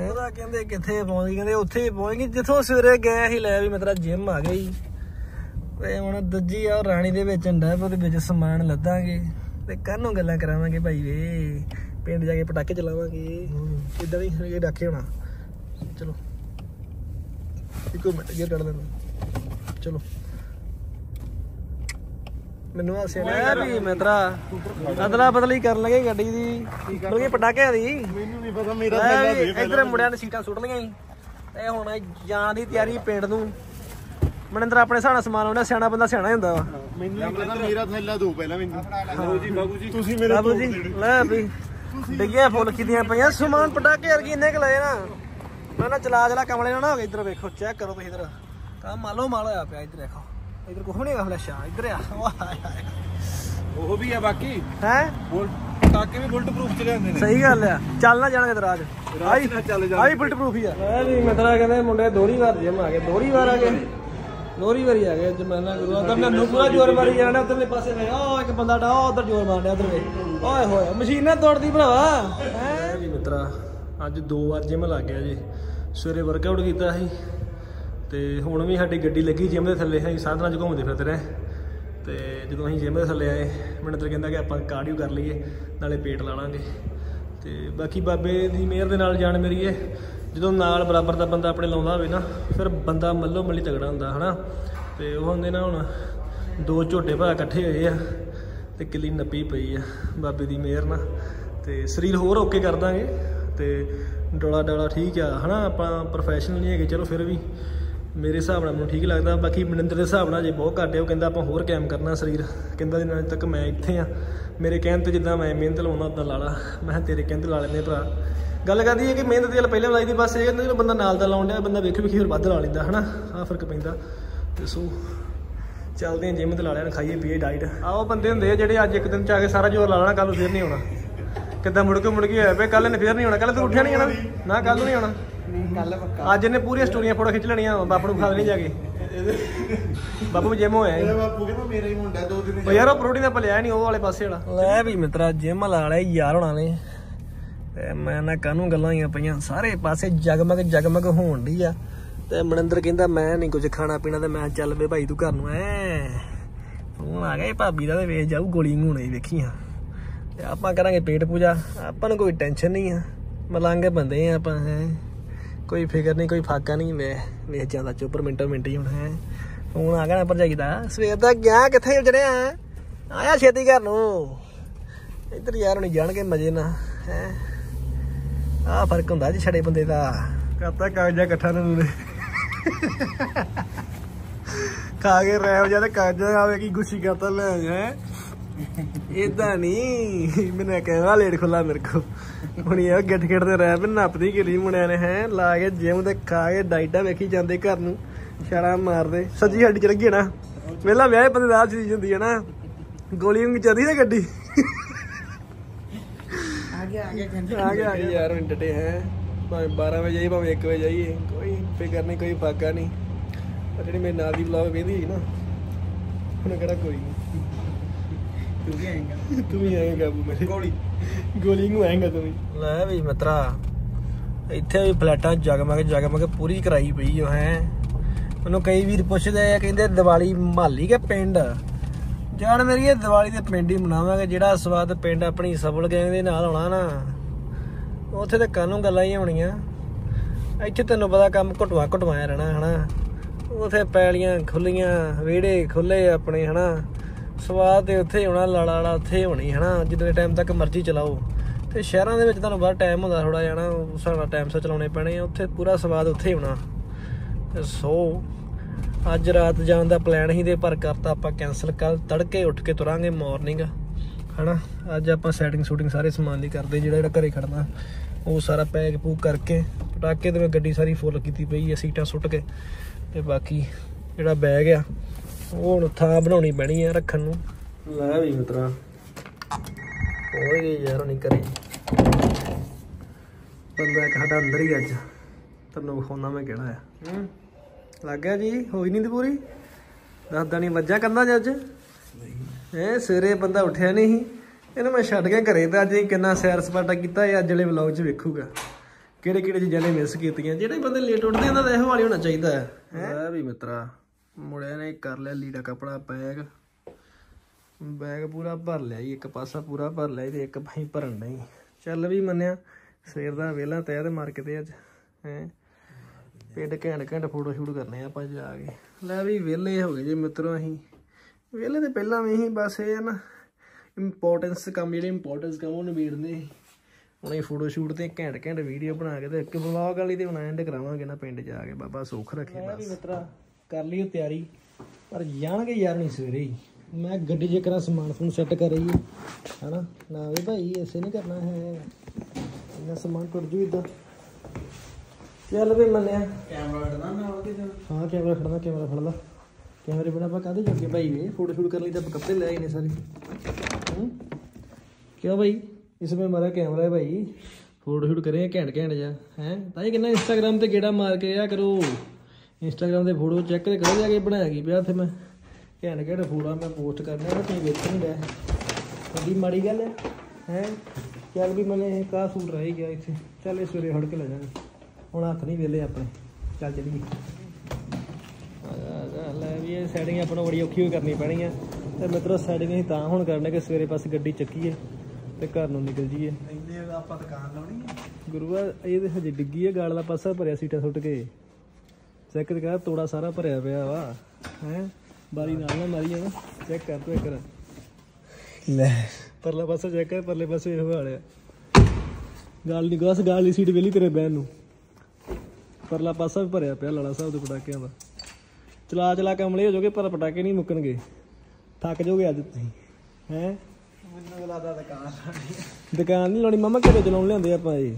ਹੈ ਕਹਿੰਦੇ ਕਿੱਥੇ ਪਹੁੰਚ ਗਏ ਕਹਿੰਦੇ ਉੱਥੇ ਹੀ ਪਹੁੰਚ। ਗਏ ਜਿੱਥੋਂ ਸਵੇਰੇ ਗਏ ਸੀ ਲੈ ਵੀ ਮੇਰਾ ਜਿਮ ਆ ਗਈ ਤੇ ਹੁਣ ਦੂਜੀ ਆ ਰਾਣੀ ਦੇ ਵਿੱਚ ਹੁੰਦਾ, ਉਹਦੇ ਵਿੱਚ ਸਮਾਨ ਲੱਦਾਂਗੇ। ਤੇ ਕੱਲ ਨੂੰ ਗੱਲਾਂ ਕਰਾਵਾਂਗੇ ਭਾਈ ਵੇ। ਪਿੰਡ ਜਾ ਕੇ ਪਟਾਕੇ ਚਲਾਵਾਂਗੇ। ਇਦਾਂ ਵੀ ਇਹ ਰੱਖੇ ਹੋਣਾ। ਚਲੋ, ਇੱਕੋ ਮਿੰਟ ਗੇਰ ਕੱਢ ਲੈਣਾ ਚਲੋ। ਮੈਨੂੰ ਹਾਸੇ ਨਾ ਵੀ ਮਿੱਤਰਾ ਅਦਲਾ ਬਦਲੀ ਕਰਨ ਲੱਗੇ ਗੱਡੀ ਦੀ। ਬਲਕਿ ਪਟਾਕਿਆਂ ਦੀ। ਮੈਨੂੰ ਨਹੀਂ ਪਤਾ ਮੇਰਾ ਲੈ ਦੇ ਇੱਧਰ ਮੁੰਡਿਆਂ ਨੇ ਸੀਟਾਂ ਸੁੱਟ ਲਈਆਂ ਸੀ। ਤੇ ਹੁਣ ਜਾਣ ਦੀ ਤਿਆਰੀ ਪਿੰਡ ਨੂੰ। ਮਨਿੰਦਰ ਆਪਣੇ ਨਾਲ ਸਮਾਨ ਆਉਂਦਾ ਸਿਆਣਾ ਬੰਦਾ ਸਿਆਣਾ ਹੀ ਹੁੰਦਾ ਵਾ। ਮੈਨੂੰ ਨਹੀਂ ਪਤਾ ਮੇਰਾ ਥੱਲਾ ਦੋ ਪਹਿਲਾਂ ਮੈਨੂੰ। ਜੀ ਬਾਬੂ ਜੀ। ਤੁਸੀਂ ਮੇਰੇ ਬਾਬੂ ਜੀ ਲੈ ਵੀ। ਡਿੱਗਿਆ ਫੁੱਲ ਕੀਦੀਆਂ ਪਈਆਂ। ਸਮਾਨ ਪਟਾਕੇ ਵਰਗੀ ਇੰਨੇ ਕੁ ਲਏ ਨਾ। ਮੈਂ ਨਾ ਚਲਾ ਚਲਾ ਕਮਲੇ ਨਾ ਨਾ ਹੋ ਗਏ ਇੱਧਰ ਵੇਖੋ ਚੈੱਕ ਕਰੋ ਤੁਸੀਂ ਇੱਧਰ। ਕੰਮ ਮਾਲੋ ਮਾਲ ਹੋਇਆ ਪਿਆ ਇੱਧਰ ਦੇਖੋ। ਇੱਧਰ ਕੁਛ ਨਹੀਂ ਹੈਗਾ ਫਲੈਸ਼ਾ ਇੱਧਰ ਆ। ਉਹ ਵੀ ਆ ਬਾਕੀ। ਹੈ? ਬੁਲਟ ਪਟਾਕੇ ਵੀ ਬੁਲਟ ਪ੍ਰੂਫ ਚ ਲਿਆਂਦੇ ਨੇ। ਸਹੀ ਗੱਲ ਆ। ਚੱਲ ਨਾ ਜਾਣਗੇ ਦਰਾਜ ਆਈ ਨਾਲ ਚੱਲ ਆਈ ਬੁਲਟ ਪ੍ਰੂਫ ਹੀ ਆ। ਮੈਂ ਵੀ ਮਿੱਤਰਾ ਕਹਿੰਦੇ ਮੁੰਡੇ ਦੋਹਰੀ ਵਾਰ ਜਿਮ ਆ ਗਏ। ਦੋਹਰੀ ਵਾਰ ਆ ਗਏ। ਦੋਹਰੀ ਵਾਰੀ। ਆ ਗਏ ਜਮਾਨਾ ਗੁਰੂ ਉਧਰ ਨੰਨੂ ਪੂਰਾ ਜ਼ੋਰ ਮਾਰੀ ਜਾਣਾ ਉਧਰਲੇ ਪਾਸੇ ਵੇ ਉਹ ਇੱਕ ਬੰਦਾ ਡਾ ਉਧਰ ਜ਼ੋਰ ਮਾਰਦਾ ਉਧਰ ਵੇ। ਓਏ ਹੋਏ ਮਸ਼ੀਨਾਂ ਤੋੜਦੀ ਭਰਾਵਾ। ਹੈ? ਵੀ ਮਿੱਤਰਾ ਅੱਜ ਦੋ ਵਾਰ ਜਿਮ ਲੱਗ ਗਿਆ ਜੀ। ਸਵੇਰੇ ਵਰਕਆਊਟ ਕੀਤਾ ਸੀ। ਤੇ ਹੁਣ ਵੀ ਸਾਡੀ ਗੱਡੀ ਲੱਗੀ ਜਿਮ ਦੇ ਥੱਲੇ, ਅਸੀਂ ਸਾਧਨਾਂ 'ਚ ਘੁੰਮਦੇ ਫਿਰਦੇ ਰਹੇ। ਤੇ ਜਦੋਂ ਅਸੀਂ ਜਿਮ ਦੇ ਥੱਲੇ ਆਏ ਮਨਿੰਦਰ ਕਹਿੰਦਾ ਕਿ ਆਪਾਂ ਕਾਰਡੀਓ ਕਰ ਲਈਏ, ਨਾਲੇ ਪੇਟ ਲਾ ਲਾਂਗੇ। ਤੇ ਬਾਕੀ ਬਾਬੇ ਦੀ ਮਿਹਰ ਦੇ ਨਾਲ ਜਾਣ ਮੇਰੀ ਹੈ ਜਦੋਂ ਨਾਲ ਬਰਾਬਰ ਦਾ ਬੰਦਾ ਆਪਣੇ ਲਾਉਂਦਾ ਹੋਵੇ ਨਾ, ਫਿਰ ਬੰਦਾ ਮੱਲੋ ਮੱਲੀ ਤਗੜਾ ਹੁੰਦਾ, ਹਨਾ? ਤੇ ਉਹ ਹੁੰਦੇ ਨਾ ਹੁਣ, ਦੋ ਝੋਟੇ ਭਰਾ ਇਕੱਠੇ ਹੋਏ ਆ, ਤੇ ਕਿੱਲੀ ਨੱਪੀ ਪਈ ਆ, ਬਾਬੇ ਦੀ ਮਿਹਰ ਨਾਲ। ਤੇ ਸਰੀਰ ਹੋਰ ਓਕੇ ਕਰ ਦਾਂਗੇ, ਤੇ ਡੋਲਾ ਡੋਲਾ ਠੀਕ ਆ, ਹਨਾ? ਆਪਾਂ ਪ੍ਰੋਫੈਸ਼ਨਲ ਨਹੀਂ ਹੈਗੇ, ਚਲੋ ਫਿਰ ਵੀ। ਮੇਰੇ ਹਿਸਾਬ ਨਾਲ ਮੈਨੂੰ ਠੀਕ ਲੱਗਦਾ, ਬਾਕੀ ਮਨਿੰਦਰ ਦੇ ਹਿਸਾਬ ਨਾਲ ਜੇ ਬਹੁਤ ਘੱਟ ਹੈ, ਉਹ ਕਹਿੰਦਾ ਆਪਾਂ ਹੋਰ ਕਾਇਮ ਕਰਨਾ ਸਰੀਰ। ਕਹਿੰਦਾ ਜਿੰਨਾ ਅਜੇ ਤੱਕ ਮੈਂ ਇੱਥੇ ਆ। ਮੇਰੇ ਕਹਿਣ ਤੇ ਜਿੱਦਾਂ ਮੈਂ ਮਿਹਨਤ ਲਾਉਣਾ ਉਦਾਂ ਲਾ ਲਾ। ਮੈਂ ਕਿਹਾ ਤੇਰੇ ਕਹਿਣ ਤੇ ਲਾ ਲੈਂਦੇ ਭਰਾ। ਗੱਲ ਕਰਦੀ ਹੈ ਕਿ ਮਿਹਨਤ ਦੀ ਗੱਲ ਪਹਿਲਾਂ ਲਾਈ ਦੀ ਬਸ ਇਹ ਕਹਿੰਦਾ ਬੰਦਾ ਨਾਲ ਦਾ ਲਾਉਣ ਡਿਆ, ਬੰਦਾ ਵੇਖੋ ਵੇਖੀ ਹੋਰ ਵੱਧ ਲਾ ਲੈਂਦਾ, ਹਨਾ? ਆਹ ਫ਼ਰਕ ਪੈਂਦਾ। ਤੇ ਸੋ, ਚੱਲਦੇ ਆਂ ਜਿਮ ਤੇ ਲਾ ਲੈਣ ਖਾਈਏ, ਪੀਏ ਡਾਈਟ ਆਹ ਉਹ ਬੰਦੇ ਹੁੰਦੇ ਆ ਜਿਹੜੇ ਅੱਜ ਇੱਕ ਦਿਨ ਚ ਆ ਕੇ ਸਾਰਾ ਜ਼ੋਰ ਲਾ ਲੈਣਾ ਕੱਲ ਨੂੰ ਫੇਰ ਨਹੀਂ ਆਉਣਾ। ਕਿੱਦਾਂ ਮੁੜ ਕੇ ਮੁੜ ਕੇ ਹੋਇਆ ਪਿਆ ਕੱਲ ਨੇ ਫੇਰ ਨਹੀਂ ਆਉਣਾ ਕੱਲ ਤੂੰ ਉੱਠਿਆ ਨਹੀਂ ਆਣਾ ਨਾ ਕੱਲ ਨੂੰ ਨਹੀਂ ਆਉਣਾ। ਕੱਲ ਪੱਕਾ। ਅੱਜ ਇਹਨੇ ਪੂਰੀਆਂ ਸਟੋਰੀਆਂ ਫੋਟੋ ਖਿੱਚ ਲੈਣੀਆਂ ਬਾਪੂ ਨੂੰ ਖਾ ਦੇਣੀ ਜਾ ਕੇ। ਬਾਪੂ ਜਿਮ ਹੋਇਆ ਮੇਰਾ ਬਾਪੂ ਕਹਿੰਦਾ ਮੇਰਾ ਹੀ ਮੁੰਡਾ ਦੋ ਦਿਨ ਉਹ ਯਾਰ ਉਹ ਪ੍ਰੋਟੀਨ ਦਾ ਭਲਿਆ ਨਹੀਂ ਉਹ ਵਾਲੇ ਪਾਸੇ ਵਾਲਾ। ਲੈ ਵੀ ਮਿੱਤਰਾ ਜਿਮ ਲਾ ਲਿਆ ਯਾਰ ਹੋਣਾ ਨੇ। ਤੇ ਮੈਂ ਨਾ ਕਾਹਨੂੰ ਗੱਲਾਂ ਹੀ ਪਈਆਂ ਸਾਰੇ ਪਾਸੇ ਜਗਮਗ ਜਗਮਗ ਹੋਣ ਡਈ ਆ। ਤੇ ਮਨਿੰਦਰ ਕਹਿੰਦਾ ਮੈਂ ਨਹੀਂ ਕੁਝ ਖਾਣਾ ਪੀਣਾ ਤੇ ਮੈਂ ਚੱਲ ਵੇ ਭਾਈ ਤੂੰ ਘਰ ਨੂੰ ਐ। ਫੋਨ ਆ ਗਿਆ ਭਾਬੀ ਦਾ ਤੇ ਵੇਖ ਜਾਊ ਗੋਲੀ ngੂਣੇ ਵੇਖੀਆਂ ਤੇ ਆਪਾਂ ਕਰਾਂਗੇ ਪੇਟ ਪੂਜਾ ਆਪਾਂ ਨੂੰ ਕੋਈ ਟੈਨਸ਼ਨ ਨਹੀਂ ਆ। ਮਲੰਗ ਬੰਦੇ ਆ ਆਪਾਂ ਹੈ। ਕੋਈ ਫਿਕਰ ਨਹੀਂ, ਕੋਈ ਫਾਕਾ ਨਹੀਂ, ਮੈਂ ਵੇਖ ਜਾਂਦਾ ਚੁੱਪਰ ਮਿੰਟੋ ਮਿੰਟ ਹੀ ਹੁਣ ਹੈ। ਫੋਨ ਆ ਗਿਆ ਨਾ ਭਰਜਾਈ ਦਾ। ਸਵੇਰ ਦਾ ਗਿਆ, ਕਿੱਥੇ ਚੜਿਆ ਆਇਆ ਛੇਤੀ ਘਰ ਨੂੰ। ਇੱਧਰ ਯਾਰ ਹੁਣ ਜਾਣਗੇ ਮਜੇ ਨਾਲ, ਹੈ। ਆਹ ਫ਼ਰਕ ਹੁੰਦਾ ਜੀ ਛੜੇ ਬੰਦੇ ਦਾ। ਕਰਤਾ ਕਾਗਜ਼ਾ ਇਕੱਠਾ ਨਾ ਨੂੰ ਖਾ ਕੇ ਰਹਿ ਜਾ ਤੇ ਕਾਗਜ਼ਾ ਆਵੇ ਕੀ ਗੁੱਸੀ ਕਰਤਾ ਲੈ, ਹੈ। ਇਦਾਂ ਨਹੀਂ ਮੈਨੇ ਕਹਿਆ ਲੇਟ ਖੁੱਲਾ ਮੇਰੇ ਕੋ ਹੁਣ ਇਹ ਗਿੱਟ ਗਿੱਟ ਤੇ ਰਹਿ ਮੈਂ ਨੱਪਦੀ ਕਿਲੀ ਮੁੰਡਿਆਂ ਨੇ ਹੈ? ਲਾ ਕੇ ਜਿਮ ਤੇ ਖਾ ਕੇ ਡਾਈਟਾਂ ਵੇਖੀ ਜਾਂਦੇ ਘਰ ਨੂੰ ਛਾਲਾ ਮਾਰਦੇ। ਸੱਜੀ ਹੱਡੀ ਚ ਲੱਗੀ ਨਾ। ਵੇਲਾ ਵਿਆਹ ਬੰਦੇ ਦਾ ਚੀਜ਼ ਹੁੰਦੀ ਹੈ ਨਾ। ਗੋਲੀ ਨੂੰ ਚੱਲਦੀ ਨਾ ਗੱਡੀ। ਆ ਗਿਆ ਆ ਗਿਆ ਕਹਿੰਦੇ ਆ ਗਿਆ ਆ ਗਿਆ। ਯਾਰ ਮਿੰਟ ਤੇ ਹੈ? ਭਾਵੇਂ 12 ਵਜੇ ਜਾਈਏ ਭਾਵੇਂ 1 ਵਜੇ ਜਾਈਏ ਕੋਈ ਫਿਕਰ ਨਹੀਂ ਕੋਈ ਫਾਕਾ ਨਹੀਂ ਪਰ ਜਿਹੜੀ ਮੇਰੇ ਨਾਲ ਦੀ ਵਲੌਗ ਵੇਂਦੀ ਸੀ ਨਾ ਉਹਨੇ ਕਿਹੜਾ ਕੋਈ ਨਹੀਂ ਤੂੰ ਵੀ ਆਏਗਾ। ਤੂੰ ਵੀ ਆਏਗਾ ਕਾਬੂ ਮੇਰੇ। ਗੋਲੀ। ਗੋਲੀ ਨੂੰ ਆਏਗਾ ਤੂੰ ਵੀ। ਲੈ ਵੀ ਮਿੱਤਰਾ ਇੱਥੇ ਵੀ ਫਲੈਟਾਂ ਜਗਮਗ ਜਗਮਗ ਪੂਰੀ ਕਰਾਈ ਪਈ ਉਹ ਹੈ। ਮੈਨੂੰ ਕਈ ਵੀਰ ਪੁੱਛਦੇ ਆ ਕਹਿੰਦੇ ਦੀਵਾਲੀ ਮਾਲੀ ਕੇ ਪਿੰਡ? ਜਾਣ ਮੇਰੀ ਇਹ ਦੀਵਾਲੀ ਤੇ ਪਿੰਡ ਹੀ ਮਨਾਵਾਂਗੇ ਜਿਹੜਾ ਸਵਾਦ ਪਿੰਡ ਆਪਣੀ ਸਫਲ ਗੈਂਗ ਦੇ ਨਾਲ ਹੋਣਾ ਨਾ। ਉੱਥੇ ਤੇ ਕਾਨੂੰ ਗੱਲਾਂ ਹੀ ਹੋਣੀਆਂ। ਇੱਥੇ ਤੈਨੂੰ ਪਤਾ ਕੰਮ ਘਟਵਾ ਘਟਵਾਇਆ ਰਹਿਣਾ ਹਨਾ। ਉਥੇ ਪੈਲੀਆਂ ਖੁੱਲੀਆਂ ਵਿਹੜੇ ਖੁੱਲੇ ਆਪਣੇ ਹਨਾ। ਸਵਾਦ ਤੇ ਉੱਥੇ ਹੀ ਹੋਣਾ, ਲਾਲਾ ਵਾਲਾ ਉੱਥੇ ਹੀ ਹੋਣੀ, ਹਨਾ? ਜਿੰਨੇ ਟਾਈਮ ਤੱਕ ਮਰਜ਼ੀ ਚਲਾਓ। ਤੇ ਸ਼ਹਿਰਾਂ ਦੇ ਵਿੱਚ ਤੁਹਾਨੂੰ ਬਾਹਰ ਟਾਈਮ ਹੁੰਦਾ ਥੋੜਾ ਜਾਣਾ ਸਾਡਾ ਟਾਈਮ ਸੇ ਚਲਾਉਣੇ ਪੈਣੇ ਆ, ਉੱਥੇ ਪੂਰਾ ਸਵਾਦ ਉੱਥੇ ਹੀ ਹੋਣਾ। ਤੇ ਸੋ, ਅੱਜ ਰਾਤ ਜਾਣ ਦਾ ਪਲਾਨ ਹੀ ਦੇ ਪਰ ਕਰਤਾ ਆਪਾਂ ਕੈਨਸਲ ਕੱਲ ਤੜਕੇ ਉੱਠ ਕੇ ਤੁਰਾਂਗੇ ਮਾਰਨਿੰਗ ਹਨਾ? ਅੱਜ ਆਪਾਂ ਸੈਟਿੰਗ ਸ਼ੂਟਿੰਗ ਸਾਰੇ ਸਮਾਨ ਦੀ ਕਰਦੇ, ਜਿਹੜਾ ਜਿਹੜਾ ਘਰੇ ਖੜਨਾ, ਉਹ ਸਾਰਾ ਪੈਕ ਪੂਕ ਕਰਕੇ, ਪਟਾਕੇ ਤੇ ਮੈਂ ਗੱਡੀ ਸਾਰੀ ਫੁੱਲ ਕੀਤੀ ਪਈ ਆ ਸੀਟਾਂ ਸੁੱਟ ਕੇ, ਤੇ ਬਾਕੀ ਜਿਹੜਾ ਬੈਗ ਆ ਉਹ ਹੁਣ ਥਾਂ ਬਣਾਉਣੀ ਪੈਣੀ ਆ ਰੱਖਣ ਨੂੰ। ਲੈ ਵੀ ਮਿੱਤਰਾ। ਹੋਏ ਯਾਰ ਨਹੀਂ ਕਰੇ। ਬੰਦਾ ਇੱਕ ਸਾਡਾ ਅੰਦਰ ਹੀ ਅੱਜ। ਤੈਨੂੰ ਵਿਖਾਉਣਾ ਮੈਂ ਕਿਹੜਾ ਆ। ਹੂੰ। ਲੱਗ ਗਿਆ ਜੀ? ਹੋਈ ਨਹੀਂ ਤੇ ਪੂਰੀ? ਦੱਸਦਾ ਨਹੀਂ ਵੱਜਾ ਕੰਦਾ ਅੱਜ? ਇਹ ਸਵੇਰੇ ਬੰਦਾ ਉੱਠਿਆ ਨਹੀਂ ਸੀ। ਇਹਨੂੰ ਮੈਂ ਛੱਡ ਕੇ ਘਰੇ ਤੇ ਅੱਜ ਕਿੰਨਾ ਸੈਰ ਸਪਾਟਾ ਕੀਤਾ ਇਹ ਅੱਜ ਵਾਲੇ ਵਲੌਗ 'ਚ ਵੇਖੂਗਾ। ਕਿਹੜੇ ਕਿਹੜੇ ਚੀਜ਼ਾਂ ਨੇ ਮਿਸ ਕੀਤੀਆਂ। ਜਿਹੜੇ ਬੰਦੇ ਲੇਟ ਉੱਠਦੇ ਉਹਨਾਂ ਦਾ ਇਹੋ ਵਾਲੀ ਹੋਣਾ ਚਾਹੀਦਾ ਹੈ ਹੈ ਵੀ ਮਿੱਤਰਾ। ਮੁੰਡਿਆਂ ਨੇ ਕਰ ਲਿਆ ਲੀੜਾ ਕਪੜਾ ਬੈਗ। ਬੈਗ ਪੂਰਾ ਭਰ ਲਿਆ ਜੀ ਇੱਕ ਪਾਸਾ ਪੂਰਾ ਭਰ ਲਿਆ ਤੇ ਇੱਕ ਭਾਈ ਭਰਨ ਨਹੀਂ ਚੱਲ ਵੀ ਮੰਨਿਆ ਸਵੇਰ ਦਾ ਵੇਲਾ ਤੈਅ ਤੇ ਮਾਰ ਕੇ ਤੇ ਅੱਜ ਹੈ। ਪਿੰਡ ਘੈਂਟ ਘੈਂਟ ਫੋਟੋ ਸ਼ੂਟ ਕਰਨੇ ਆਪਾਂ ਜਾ ਕੇ। ਲੈ ਵੀ ਵਿਹਲੇ ਹੋ ਗਏ ਜੀ ਮਿੱਤਰੋ ਅਸੀਂ। ਵਿਹਲੇ ਤੇ ਪਹਿਲਾਂ ਵੀ ਹੀ ਬਸ ਇਹ ਨਾ ਇੰਪੋਰਟੈਂਸ ਕੰਮ ਜਿਹੜੇ ਇੰਪੋਰਟੈਂਸ ਕੰਮ ਉਹ ਨਿਬੇੜਨੇ। ਹੁਣ ਇਹ ਫੋਟੋ ਸ਼ੂਟ ਤੇ ਘੈਂਟ ਘੈਂਟ ਵੀਡੀਓ ਬਣਾ ਕੇ ਤੇ ਇੱਕ ਵਲੌਗ ਵਾਲੀ ਤੇ ਹੁਣ ਐਂਡ ਕਰਾਵਾਂਗੇ ਨਾ ਪਿੰਡ ਜਾ ਕੇ। ਬਾਬਾ ਸੁੱਖ ਰੱਖੇ ਬਸ। ਮਿੱਤਰਾ ਕਰ ਲਈ ਤਿਆਰੀ ਪਰ ਜਾਣਗੇ ਯਾਰ ਨਹੀਂ ਸਵੇਰੇ ਹੀ। ਮੈਂ ਗੱਡੀ 'ਚ ਕਰਾਂ ਸਮਾਨ ਸਮੂਨ ਸੈੱਟ ਕਰ ਰਹੀ ਹੈ ਹਨਾ? ਨਾ ਵੀ ਭਾਈ ਐਸੇ ਨਹੀਂ ਕਰਨਾ ਹੈ। ਇੰਨਾ ਸਮਾਨ ਟੁੱਟ ਜੂ ਇਦਾਂ ਚੱਲ ਵੀ ਮੰਨਿਆ। ਕੈਮਰਾ ਕੱਢਣਾ ਨਾਲ ਕਿ ਹਾਂ ਕੈਮਰਾ ਖੜਨਾ ਕੈਮਰਾ ਫੜ ਲਾ। ਕੈਮਰੇ ਬਿਨਾ ਆਪਾਂ ਕਾਹਦੇ ਜੋਗੇ ਭਾਈ? ਵੇ ਫੋਟੋ ਸ਼ੂਟ ਕਰਨ ਲਈ ਤਾਂ ਕੱਪੜੇ ਲੈ ਆਏ ਨੇ ਸਾਰੇ। ਹੂੰ? ਕਿਉਂ ਭਾਈ? ਇਸ ਵਿੱਚ ਹਮਾਰਾ ਕੈਮਰਾ ਹੈ ਭਾਈ। ਫੋਟੋ ਸ਼ੂਟ ਕਰੇ ਘੈਂਟ ਘੈਂਟ ਜਾ ਹੈ? ਤਾਂ ਇਹ ਕਿੰਨਾ ਇੰਸਟਾਗ੍ਰam ਤੇ ਗੇੜਾ ਮਾਰ ਕੇ ਆ ਕਰੋ। ਇੰਸਟਾਗ੍ਰam ਤੇ ਫੋਟੋ ਚੈੱਕ ਤੇ ਕਰੋ ਜਾ ਕੇ ਬਣਾਇਆ ਕੀ ਪਿਆ ਉੱਥੇ ਮੈਂ। ਘੈਂਟ ਘੈਂਟ ਫੋਟੋ ਮੈਂ ਪੋਸਟ ਕਰਨਾ ਤਾਂ ਤੁਸੀਂ ਵੇਖ ਨਹੀਂ ਰਿਹਾ ਬੜੀ ਮਾੜੀ ਗੱਲ ਹੈ ਹੈ? ਚੱਲ ਵੀ ਮੈਨੇ ਕਾ ਸੂਟ ਰਹਿ ਗਿਆ ਇੱਥੇ। ਚੱਲ ਇਹ ਸਵੇਰੇ ਫੜ ਕੇ ਲੈ ਜਾਣਾ ਹੁਣ ਹੱਥ ਨਹੀਂ ਵੇਲੇ ਆਪਣੇ। ਚੱਲ ਚੱਲੀਏ। ਲੈ ਵੀ ਇਹ ਸੈਟਿੰਗ ਆਪਾਂ ਨੂੰ ਬੜੀ ਔਖੀ ਹੋਈ ਕਰਨੀ ਪੈਣੀ ਆ। ਤੇ ਮਿੱਤਰੋ ਸੈਟਿੰਗ ਅਸੀਂ ਤਾਂ ਹੁਣ ਕਰਨੇ ਕਿ ਸਵੇਰੇ ਬਸ ਗੱਡੀ ਚੱਕੀਏ ਤੇ ਘਰ ਨੂੰ ਨਿਕਲ ਜੀਏ ਇੰਨੇ ਆਪਾਂ ਦੁਕਾਨ ਲਾਉਣੀ ਹੈ ਗੁਰੂਆ ਇਹ ਤੇ ਹਜੇ ਡਿੱਗੀ ਹੈ ਗਾਲ ਦਾ ਪਾਸਾ ਭਰਿਆ ਸੀਟਾਂ ਸੁੱਟ ਕੇ। ਚੈੱਕ ਕਰ ਤੋੜਾ ਸਾਰਾ ਭਰਿਆ ਪਿਆ ਵਾ। ਹੈ? ਬਾਰੀ ਨਾਲ ਨਾ ਮਾਰੀ ਨਾ ਚੈੱਕ ਕਰ ਤੂੰ ਇੱਕ ਵਾਰ। ਲੈ। ਪਰਲਾ ਪਾਸਾ ਚੈੱਕ ਕਰ ਪਰਲੇ ਪਾਸੇ ਇਹੋ ਹਾਲ ਆ। ਗਾਲ ਨਹੀਂ ਗਾਸ ਗਾਲ ਦੀ ਸੀਟ ਵੇਲੀ ਤੇਰੇ ਬਹਿਣ ਨੂੰ। ਪਰਲਾ ਪਾਸਾ ਵੀ ਭਰਿਆ ਪਿਆ ਲਾਲਾ ਸਾਹਿਬ ਦੇ ਪਟਾਕਿਆਂ ਦਾ। ਚਲਾ ਚਲਾ ਕਮਲੇ ਹੋ ਜਾਓਗੇ ਪਰ ਪਟਾਕੇ ਨਹੀਂ ਮੁੱਕਣਗੇ। ਥੱਕ ਜਾਓਗੇ ਅੱਜ ਤੁਸੀਂ। ਹੈ? ਮੈਨੂੰ ਲੱਗਦਾ ਦੁਕਾਨ ਦੁਕਾਨ ਨਹੀਂ ਲਾਉਣੀ। ਮਮਾ ਘਰੇ ਚਲਾਉਣ ਲਿਆਂਦੇ ਆਪਾਂ ਇਹ।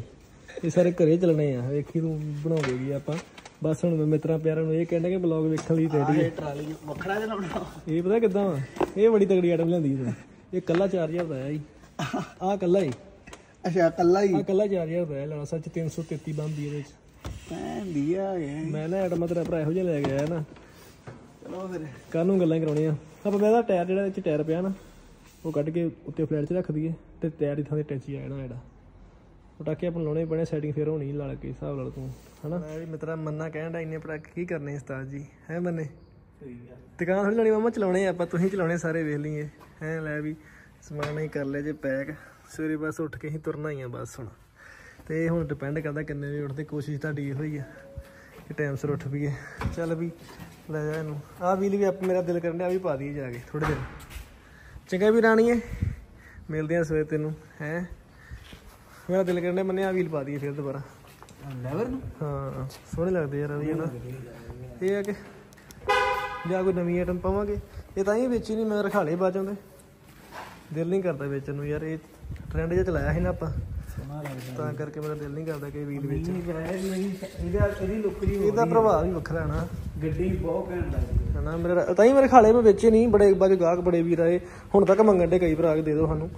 ਇਹ ਸਾਰੇ ਘਰੇ ਚੱਲਣੇ ਆ। ਵੇਖੀ ਤੂੰ ਬਣਾਉਂਦੇ ਵੀ ਆਪਾਂ। ਬਸ ਹੁਣ ਮੈਂ ਮਿੱਤਰਾਂ ਪਿਆਰਾਂ ਨੂੰ ਇਹ ਕਹਿੰਦਾ ਕਿ ਬਲੌਗ ਵੇਖਣ ਲਈ ਰੈਡੀ ਹੈ ਇਹ ਟਰਾਲੀ ਵੱਖਰਾ ਜਿਹਾ ਲਾਉਣਾ। ਇਹ ਪਤਾ ਕਿੱਦਾਂ ਵਾ? ਇਹ ਬੜੀ ਤਗੜੀ ਆਈਟਮ ਲਿਆਂਦੀ ਤੂੰ। ਇਹ ਕੱਲਾ 4000 ਦਾ ਆਇਆ ਜੀ ਆਹ ਕੱਲਾ ਹੀ। ਅੱਛਾ ਕੱਲਾ ਹੀ? ਆਹ ਕੱਲਾ 4000 ਦਾ ਆਇਆ ਲੈਣਾ ਸੱਚ 333 ਬੰਦੀ ਇਹਦੇ ਵਿੱਚ। ਪੈਂਦੀ ਆ ਮੈਂ ਨਾ ਆਈਟਮ ਤੇਰਾ ਭਰਾ ਇਹੋ ਜਿਹਾ ਲੈ ਕੇ ਆਇਆ ਨਾ। ਚਲੋ ਫਿਰ। ਕੱਲ ਨੂੰ ਗੱਲਾਂ ਕਰਾਉਣੀਆਂ। ਆਪਾਂ ਮੈਂ ਇਹਦਾ ਟਾਇਰ ਜਿਹੜਾ ਵਿੱਚ ਟਾਇਰ ਪਿਆ ਨਾ ਉਹ ਕੱਢ ਕੇ ਉੱਤੇ ਫਲੈਟ 'ਚ ਰੱਖ ਦਈਏ ਤੇ ਟਾਇਰ ਦੀ ਥਾਂ ਤੇ ਟੈਚੀ ਆ ਜਾਣਾ ਜਿਹੜਾ ਪਟਾਕੇ ਆਪਾਂ ਲਾਉਣੇ ਪੈਣੇ ਸੈਟਿੰਗ ਫੇਰ ਹੋਣੀ ਲਾ ਕੇ ਹਿਸਾਬ ਲਾ ਲਾ ਤੂੰ ਹਨਾ? ਮੈਂ ਵੀ ਮਿੱਤਰਾ ਮੰਨਾ ਕਹਿਣ ਦਾ ਇੰਨੇ ਪਟਾਕੇ ਕੀ ਕਰਨੇ ਉਸਤਾਦ ਜੀ ਹੈ ਮੰਨੇ ਦੁਕਾਨ ਥੋੜੀ ਲਾਉਣੀ ਮਾਮਾ ਚਲਾਉਣੇ ਆ ਆਪਾਂ ਤੁਸੀਂ ਚਲਾਉਣੇ ਸਾਰੇ ਵੇਖ ਲਈਏ। ਹੈ ਲੈ ਵੀ ਸਮਾਨ ਹੀ ਕਰ ਲਿਆ ਜੇ ਪੈਕ। ਸਵੇਰੇ ਬਸ ਉੱਠ ਕੇ ਹੀ ਤੁਰਨਾ ਹੀ ਆ ਬਸ ਹੁਣ। ਤੇ ਇਹ ਹੁਣ ਡਿਪੈਂਡ ਕਰਦਾ ਕਿੰਨੇ ਵਜੇ ਉੱਠਦੇ ਕੋਸ਼ਿਸ਼ ਤੁਹਾਡੀ ਇਹੋ ਹੀ ਆ ਕਿ ਟਾਈਮ ਸਿਰ ਉੱਠ ਪਈਏ। ਚੱਲ ਵੀ ਲੈ ਜਾ ਇਹਨੂੰ। ਆਹ ਵੀਲ ਵੀ ਆਪ ਮੇਰਾ ਦਿਲ ਕਰਨ ਡਿਆ ਆਹ ਵੀ ਪਾ ਦਈਏ ਜਾ ਕੇ ਥੋੜੇ ਦਿਨ। ਚੰਗਾ ਵੀ ਰਾਣੀਏ ਮਿਲਦੇ ਆ ਸਵੇਰ ਤੈਨੂੰ ਹੈ? ਮੇਰਾ ਦਿਲ ਕਰਨ ਡਿਆ ਮੰਨੇ ਆਹ ਵੀਲ ਪਾ ਦਈਏ ਫਿਰ ਦੁਬਾਰਾ। ਲੈਵਰ ਨੂੰ? ਹਾਂ ਸੋਹਣੇ ਲੱਗਦੇ ਯਾਰ ਇਹ ਨਾ। ਇਹ ਹੈ ਕਿ ਜਾਂ ਕੋਈ ਨਵੀਂ ਆਈਟਮ ਪਾਵਾਂਗੇ। ਇਹ ਤਾਂ ਹੀ ਵੇਚੀ ਨਹੀਂ ਮੈਂ ਰਖਾ ਲਏ ਬਾਜੋਂ ਦੇ ਦਿਲ ਨਹੀਂ ਕਰਦਾ ਵੇਚਣ ਨੂੰ ਯਾਰ ਇਹ ਟ੍ਰੈਂਡ ਜਿਹਾ ਚਲਾਇਆ ਸੀ ਨਾ ਆਪਾਂ। ਤਾਂ ਕਰਕੇ ਮੇਰਾ ਦਿਲ ਨਹੀਂ ਕਰਦਾ ਕਿ ਵੀਲ ਵੇਚ। ਨਹੀਂ ਕਰਾਇਆ ਨਹੀਂ ਇਹਦਾ ਇਹਦੀ ਲੁੱਕ ਜੀ ਇਹਦਾ ਪ੍ਰਭਾਵ ਹੀ ਵੱਖਰਾ ਨਾ। ਗੱਡੀ ਬਹੁਤ ਘੈਂਟ ਲੱਗਦੀ ਹਨਾ ਮੇਰਾ ਤਾਂ ਹੀ ਮੇਰੇ ਖਾਲੇ ਮੈਂ ਵੇਚੇ ਨਹੀਂ ਬੜੇ ਬਾਗੇ ਗਾਹਕ ਬੜੇ ਵੀਰ ਆਏ ਹੁਣ ਤੱਕ ਮੰਗਣ ਦੇ ਕਈ ਭਰਾ ਕੇ ਦੇ ਦਿਓ ਸਾਨੂੰ।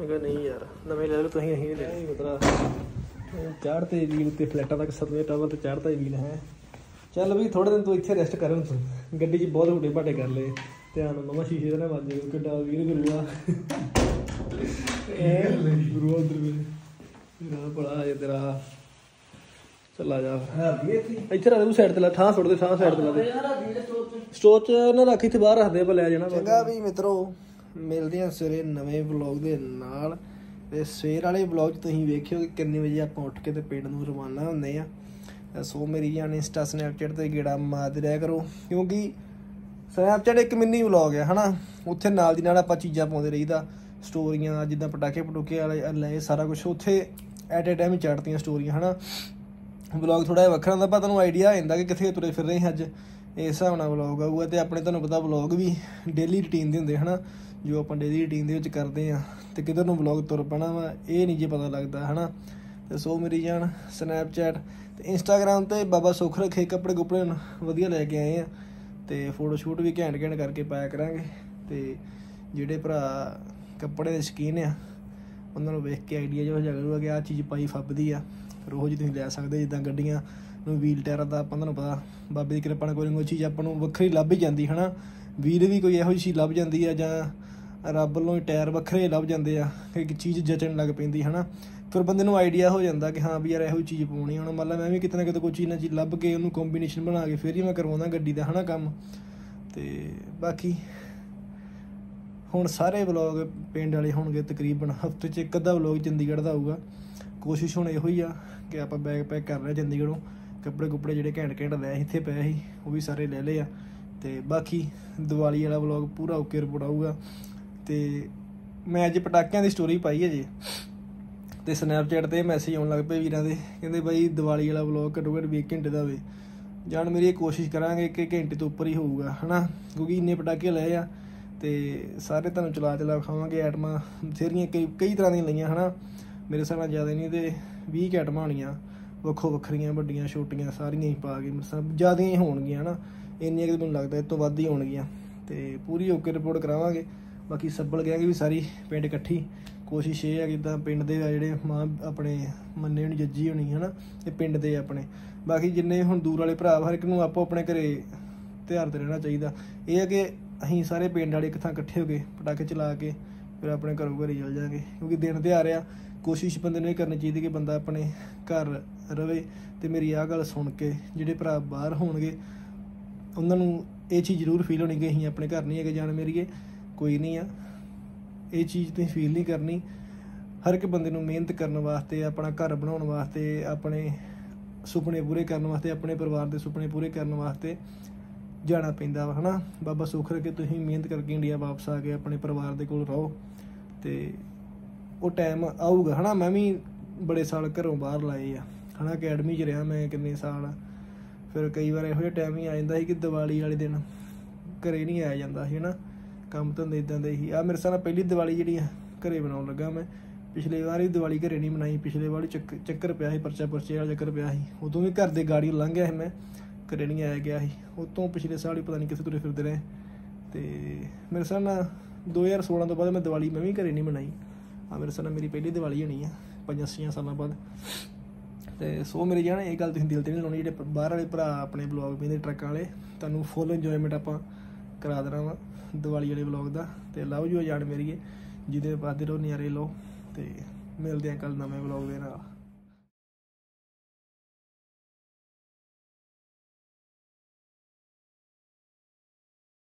ਮੈਂ ਕਿਹਾ ਨਹੀਂ ਯਾਰ ਨਵੇਂ ਲੈ ਲਓ ਤੁਸੀਂ ਅਸੀਂ ਤੇ ਵੀਲ ਫਲੈਟਾਂ ਤੱਕ ਸਤਵੇਂ ਟਾਵਰ ਤੇ ਚੜ੍ਹਦਾ ਹੀ ਵੀਲ ਹੈ। ਚੱਲ ਵੀ ਥੋੜੇ ਦਿਨ ਤੂੰ ਇੱਥੇ ਰੈਸਟ ਕਰ ਹੁਣ ਤੂੰ। ਗੱਡੀ 'ਚ ਬਹੁਤ ਵੱਡੇ ਭਾਟੇ ਕਰ ਲਏ। ਧਿਆਨ ਮਮਾ ਸ਼ੀਸ਼ੇ ਤੇ ਨਾ ਵੱਜ ਜਾਏ ਕਿੱਡਾ ਵੀਰ ਗੁਰੂਆ। ਇਹ ਗੁਰੂਆ ਉਧਰ ਵੀ। ਮੇਰਾ ਬੜਾ ਜੇ ਤੇਰਾ ਚੱਲ ਆ ਜਾ। ਹਾਂ ਵੀ ਇੱਥੇ ਇੱਥੇ ਰੱਖ ਦੇ ਤੂੰ ਸਾਈਡ ਤੇ ਲਾ ਥਾਂ ਸੁੱਟ ਦੇ ਥਾਂ ਸਾਈਡ ਤੇ ਲਾ ਦੇ। ਸਟੋਰ ਚ। ਨਾ ਰੱਖ ਇੱਥੇ ਬਾਹਰ ਰੱਖ ਦੇ ਆਪਾਂ ਲੈ ਜਾਣਾ। ਚੰਗਾ ਵੀ ਮਿੱਤਰੋ ਮਿਲਦੇ ਆ ਸਵੇਰੇ ਨਵੇਂ ਵਲੌਗ ਦੇ ਨਾਲ। ਤੇ ਸਵੇਰ ਵਾਲੇ ਵਲੌਗ 'ਚ ਤੁਸੀਂ ਵੇਖਿਓ ਕਿ ਕਿੰਨੇ ਵਜੇ ਆਪਾਂ ਉੱਠ ਕੇ ਤੇ ਪਿੰਡ ਨੂੰ ਰਵਾਨਾ ਹੁੰਦੇ ਆ ਸੋ ਮੇਰੀ ਜਾਨ ਇੰਸਟਾ ਸਨੈਪਚੈਟ ਤੇ ਗੇੜਾ ਮਾਰਦੇ ਰਿਹਾ ਕਰੋ। ਕਿਉਂਕਿ ਸਨੈਪਚੈਟ ਇੱਕ ਮਿੰਨੀ ਵਲੌਗ ਹੈ ਹਨਾ? ਉੱਥੇ ਨਾਲ ਦੀ ਨਾਲ ਆਪਾਂ ਚੀਜ਼ਾਂ ਪਾਉਂਦੇ ਰਹੀਦਾ। ਸਟੋਰੀਆਂ ਜਿੱਦਾਂ ਪਟਾਕੇ ਪਟੂਕੇ ਵਾਲੇ ਲੈ ਸਾਰਾ ਕੁਝ ਉੱਥੇ ਐਟ ਅ ਟਾਈਮ ਚੜਤੀਆਂ ਸਟੋਰੀਆਂ ਹਨਾ? ਵਲੌਗ ਥੋੜਾ ਜਿਹਾ ਵੱਖਰਾ ਹੁੰਦਾ, ਪਰ ਤੁਹਾਨੂੰ ਆਈਡੀਆ ਆ ਜਾਂਦਾ ਕਿ ਕਿੱਥੇ ਤੁਰੇ ਫਿਰ ਰਹੇ ਹਾਂ ਅੱਜ। ਇਸ ਹਿਸਾਬ ਨਾਲ ਵਲੌਗ ਆਊਗਾ ਤੇ ਆਪਣੇ ਤੁਹਾਨੂੰ ਪਤਾ ਵਲੌਗ ਵੀ ਡੇਲੀ ਰੁਟੀਨ ਦੇ ਹੁੰਦੇ, ਹਨਾ? ਜੋ ਆਪਾਂ ਡੇਲੀ ਰੁਟੀਨ ਦੇ ਵਿੱਚ ਕਰਦੇ ਆ, ਤੇ ਕਿਧਰ ਨੂੰ ਵਲੌਗ ਤੁਰ ਪੈਣਾ ਵਾ, ਇਹ ਨਹੀਂ ਜੇ ਪਤਾ ਲੱਗਦਾ, ਹਨਾ? ਤੇ ਸੋ ਮੇਰੀ ਜਾਨ ਸਨੈਪਚੈਟ ਤੇ ਇੰਸਟਾਗ੍ਰam ਤੇ ਬਾਬਾ ਸੁੱਖ ਰੱਖੇ ਕੱਪੜੇ ਕੁਪੜੇ ਹੁਣ ਵਧੀਆ ਲੈ ਕੇ ਆਏ ਆ, ਤੇ ਫੋਟੋ ਸ਼ੂਟ ਵੀ ਘੈਂਟ ਘੈਂਟ ਕਰਕੇ ਪਾਇਆ ਕਰਾਂਗੇ, ਤੇ ਜਿਹੜੇ ਭਰਾ ਕੱਪੜੇ ਦੇ ਸ਼ਕੀਨ ਆ ਉਹਨਾਂ ਨੂੰ ਵੇਖ ਕੇ ਆਈਡੀਆ ਜਿਹਾ ਹੋ ਜਾਗਾ ਕਰੂਗਾ ਕਿ ਆਹ ਚੀਜ਼ ਪਾਈ ਫੱਬਦੀ ਆ। ਫਿਰ ਉਹ ਜੀ ਤੁਸੀਂ ਲੈ ਸਕਦੇ ਜਿੱਦਾਂ ਗੱਡੀਆਂ ਨੂੰ ਵੀਲ ਟਾਇਰਾਂ ਦਾ ਆਪਾਂ ਤੁਹਾਨੂੰ ਪਤਾ, ਬਾਬੇ ਦੀ ਕਿਰਪਾ ਨਾਲ ਕੋਈ ਨਾ ਕੋਈ ਚੀਜ਼ ਆਪਾਂ ਨੂੰ ਵੱਖਰੀ ਲੱਭ ਹੀ ਜਾਂਦੀ, ਹਨਾ? ਵੀਲ ਵੀ ਕੋਈ ਇਹੋ ਜਿਹੀ ਚੀਜ਼ ਲੱਭ ਜਾਂਦੀ ਆ ਜਾਂ ਰੱਬ ਵੱਲੋਂ ਹੀ ਟਾਇਰ ਵੱਖਰੇ ਲੱਭ ਜਾਂਦੇ ਆ ਕਿ ਚੀਜ਼ ਜਚਣ ਲੱਗ ਪੈਂਦੀ, ਹਨਾ? ਫਿਰ ਬੰਦੇ ਨੂੰ ਆਈਡੀਆ ਹੋ ਜਾਂਦਾ ਕਿ ਹਾਂ ਵੀ ਯਾਰ ਇਹੋ ਜਿਹੀ ਚੀਜ਼ ਪਾਉਣੀ ਹੁਣ ਮੰਨ ਲਾ ਮੈਂ ਵੀ ਕਿਤੇ ਨਾ ਕਿਤੇ ਕੋਈ ਚੀਜ਼ ਨਾ ਚੀਜ਼ ਲੱਭ ਕੇ ਉਹਨੂੰ ਕੰਬੀਨੇਸ਼ਨ ਬਣਾ ਕੇ ਫਿਰ ਹੀ ਮੈਂ ਕਰਵਾਉਂਦਾ ਗੱਡੀ ਦਾ, ਹਨਾ, ਕੰਮ? ਤੇ ਬਾਕੀ ਹੁਣ ਸਾਰੇ ਵਲੌਗ ਪਿੰਡ ਵਾਲੇ ਹੋਣਗੇ ਤਕਰੀਬਨ ਹਫ਼ਤੇ 'ਚ ਇੱਕ ਅੱਧਾ ਵਲੌਗ ਚੰਡੀਗੜ੍ਹ ਦਾ ਆਊਗਾ। ਕੋਸ਼ਿਸ਼ ਹੁਣ ਇਹੋ ਹੀ ਆ ਕਿ ਆਪਾਂ ਬੈਗ ਪੈਕ ਕਰ ਰਹੇ ਚੰਡੀਗੜ੍ਹੋਂ। ਕੱਪੜੇ ਕੁਪੜੇ ਜਿਹੜੇ ਘੈਂਟ ਘੈਂਟ ਲੈ ਇੱਥੇ ਪਏ ਸੀ, ਉਹ ਵੀ ਸਾਰੇ ਲੈ ਲਏ ਆ। ਤੇ ਬਾਕੀ ਦੀਵਾਲੀ ਵਾਲਾ ਵਲੌਗ ਪੂਰਾ ਓਕੇ ਰਿਪੋਰਟ ਆਊਗਾ। ਤੇ ਮੈਂ ਅੱਜ ਪਟਾਕਿਆਂ ਦੀ ਸਟੋਰੀ ਪਾਈ ਹੈ ਜੀ। ਤੇ ਸਨੈਪਚੈਟ ਤੇ ਮੈਸੇਜ ਆਉਣ ਲੱਗ ਪਏ ਵੀਰਾਂ ਦੇ। ਕਹਿੰਦੇ ਬਾਈ ਦੀਵਾਲੀ ਵਾਲਾ ਵਲੌਗ ਘੱਟੋ ਘੱਟ 20 ਘੰਟੇ ਦਾ ਹੋਵੇ। ਜਾਨ ਮੇਰੀ ਇਹ ਕੋਸ਼ਿਸ਼ ਕਰਾਂਗੇ ਕਿ ਘੰਟੇ ਤੋਂ ਉੱਪਰ ਹੀ ਹੋਊਗਾ, ਹਨਾ? ਕਿਉਂਕਿ ਇੰਨੇ ਪਟਾਕੇ ਲਏ ਆ। ਤੇ ਸਾਰੇ ਤੁਹਾਨੂੰ ਚਲਾ ਚਲਾ ਖਾਵਾਂਗੇ ਐਟਮਾਂ। ਬਥੇਰੀਆਂ ਕਈ ਕਈ ਤਰ੍ਹਾਂ ਦੀਆਂ ਲਈਆਂ, ਹਨਾ? ਮੇਰੇ ਹਿਸਾਬ ਨਾਲ ਜ਼ਿਆਦਾ ਨਹੀਂ ਤੇ 20 ਕੁ ਐਟਮਾਂ ਹੋਣੀਆਂ। ਵੱਖੋ ਵੱਖਰੀਆਂ, ਵੱਡੀਆਂ, ਛੋਟੀਆਂ, ਸਾਰੀਆਂ ਹੀ ਪਾ ਕੇ ਮਤਲਬ ਜ਼ਿਆਦਾ ਹੀ ਹੋਣਗੀਆਂ, ਹਨਾ? ਇੰਨੀਆਂ ਕਿ ਮੈਨੂੰ ਲੱਗਦਾ ਇਹ ਤੋਂ ਵੱਧ ਹੀ ਹੋਣਗੀਆਂ। ਤੇ ਪੂਰੀ ਓਕੇ ਰਿਪੋਰਟ ਕਰਾਵਾਂਗੇ। ਬਾਕੀ ਸੱਬਲ ਗੈਂਗ ਵੀ ਸਾਰੀ ਪਿੰਡ ਇਕੱਠੀ। ਕੋਸ਼ਿਸ਼ ਇਹ ਹੈ ਕਿ ਇਦਾਂ ਪਿੰਡ ਦੇ ਆ ਜਿਹੜੇ ਮਾਂ, ਆਪਣੇ ਮੰਨੇ ਹੋਣੀ, ਜੱਜੀ ਹੋਣੀ, ਹਨਾ? ਇਹ ਪਿੰਡ ਦੇ ਆਪਣੇ। ਬਾਕੀ ਜਿੰਨੇ ਹੁਣ ਦੂਰ ਵਾਲੇ ਭਰਾ, ਹਰ ਇੱਕ ਨੂੰ ਆਪੋ ਆਪਣੇ ਘਰੇ ਤਿਆਰ ਤੇ ਰਹਿਣਾ ਚਾਹੀਦਾ। ਇਹ ਹੈ ਕਿ ਅਸੀਂ ਸਾਰੇ ਪਿੰਡ ਵਾਲੇ ਇੱਕ ਥਾਂ ਇਕੱਠੇ ਹੋ ਕੇ ਪਟਾਕੇ ਚਲਾ ਕੇ ਫਿਰ ਆਪਣੇ ਘਰੋਂ ਘਰੀ ਚਲ ਜਾਾਂਗੇ, ਕਿਉਂਕਿ ਦਿਨ ਤਿਉਹਾਰ ਆ ਰਿਹਾ। ਕੋਸ਼ਿਸ਼ ਬੰਦੇ ਨੂੰ ਇਹ ਕਰਨੀ ਚਾਹੀਦੀ ਕਿ ਬੰਦਾ ਆਪਣੇ ਘਰ ਰਵੇ ਤੇ ਮੇਰੀ ਆਹ ਗੱਲ ਸੁਣ ਕੇ ਜਿਹੜੇ ਭਰਾ ਬਾਹਰ ਹੋਣਗੇ, ਉਹਨਾਂ ਨੂੰ ਇਹ ਚੀਜ਼ ਜ਼ਰੂਰ ਫੀਲ ਹੋਣੀ ਕਿ ਅਸੀਂ ਆਪਣੇ ਘਰ ਨਹੀਂ ਹੈਗੇ, ਜਾਣ ਮੇਰੀਏ ਕੋਈ ਨਹੀਂ ਆ। ਇਹ ਚੀਜ਼ ਤੁਸੀਂ ਫੀਲ ਨਹੀਂ ਕਰਨੀ। ਹਰ ਇੱਕ ਬੰਦੇ ਨੂੰ ਮਿਹਨਤ ਕਰਨ ਵਾਸਤੇ, ਆਪਣਾ ਘਰ ਬਣਾਉਣ ਵਾਸਤੇ, ਆਪਣੇ ਸੁਪਨੇ ਪੂਰੇ ਕਰਨ ਵਾਸਤੇ, ਆਪਣੇ ਪਰਿਵਾਰ ਦੇ ਸੁਪਨੇ ਪੂਰੇ ਕਰਨ ਵਾਸਤੇ ਜਾਣਾ ਪੈਂਦਾ ਵਾ, ਹਨਾ? ਬਾਬਾ ਸੁੱਖ ਰੱਖੇ, ਤੁਸੀਂ ਮਿਹਨਤ ਕਰਕੇ ਇੰਡੀਆ ਵਾਪਸ ਆ ਕੇ ਆਪਣੇ ਪਰਿਵਾਰ ਦੇ ਕੋਲ ਰਹੋ ਤੇ ਉਹ ਟਾਈਮ ਆਊਗਾ, ਹਨਾ? ਮੈਂ ਵੀ ਬੜੇ ਸਾਲ ਘਰੋਂ ਬਾਹਰ ਲਾਏ ਆ। ਹਨਾ ਅਕੈਡਮੀ 'ਚ ਰਿਹਾ ਮੈਂ ਕਿੰਨੇ ਸਾਲ। ਫਿਰ ਕਈ ਵਾਰ ਇਹੋ ਜਿਹਾ ਟਾਈਮ ਹੀ ਆ ਜਾਂਦਾ ਸੀ ਕਿ ਦੀਵਾਲੀ ਵਾਲੇ ਦਿਨ ਘਰੇ ਨਹੀਂ ਆਇਆ ਜਾਂਦਾ ਸੀ, ਹਨਾ? ਕੰਮ ਧੰਦੇ ਇਦਾਂ ਦੇ ਹੀ ਆ ਮੇਰੇ ਸਾਲ ਪਹਿਲੀ ਦੀਵਾਲੀ ਜਿਹੜੀ ਆ, ਘਰੇ ਬਣਾਉਣ ਲੱਗਾ ਮੈਂ। ਪਿਛਲੇ ਵਾਰ ਹੀ ਦੀਵਾਲੀ ਘਰੇ ਨਹੀਂ ਮਨਾਈ, ਪਿਛਲੇ ਵਾਰ ਹੀ ਚੱਕ- ਚੱਕਰ ਪਿਆ ਸੀ ਪਰਚਾ ਪਰਚੇ ਵਾਲਾ ਚੱਕਰ ਪਿਆ ਸੀ। ਉਦੋਂ ਵੀ ਘਰ ਦੇ ਗਾੜੀ ਲੰਘ ਗਿਆ ਸੀ ਮੈਂ। ਘਰੇ ਨਹੀਂ ਆਇਆ ਗਿਆ ਸੀ। ਉਤੋਂ ਪਿਛਲੇ ਸਾਲ ਹੀ ਪਤਾ ਨਹੀਂ ਕਿਸੇ ਤੁਰੇ ਫਿਰਦੇ ਰਹੇ। ਤੇ ਮੇਰੇ ਸਾਲ ਨਾਲ 2016 ਤੋਂ ਬਾਅਦ ਮੈਂ ਦੀਵਾਲੀ ਮੈਂ ਵੀ ਘਰੇ ਨਹੀਂ ਮਨਾਈ। ਆ ਮੇਰੇ ਸਾਲ ਨਾਲ ਮੇਰੀ ਪਹਿਲੀ ਦੀਵਾਲੀ ਹੋਣੀ ਆ, ਪੰਜਾਂ ਛੀਆਂ ਸਾਲਾਂ ਬਾਅਦ। ਤੇ ਸੋ ਮੇਰੇ ਜਾਨ, ਇਹ ਗੱਲ ਤੁਸੀਂ ਦਿਲ ਤੇ ਨਹੀਂ ਲਾਉਣੀ, ਜਿਹੜੇ ਬਾਹਰ ਵਾਲੇ ਭਰਾ ਆਪਣੇ ਬਲੌਗ ਪੀਂਦੇ ਟਰੱਕਾਂ ਵਾਲੇ, ਤੁਹਾਨੂੰ ਫੁੱਲ ਇੰਜੋਇਮੈਂਟ ਆਪਾਂ ਕਰਾ ਦੇਣਾ ਵਾ ਦੀਵਾਲੀ ਵਾਲੇ ਬਲੌਗ ਦਾ। ਤੇ ਲਵ ਯੂ ਜਾਨ ਮੇਰੀਏ, ਜਿਹਦੇ ਪਾਦੇ ਰਹੋ ਨਜ਼ਾਰੇ ਲਓ। ਤੇ ਮਿਲਦੇ ਆ ਕੱਲ ਨਵੇਂ ਬਲੌਗ ਦੇ ਨਾਲ।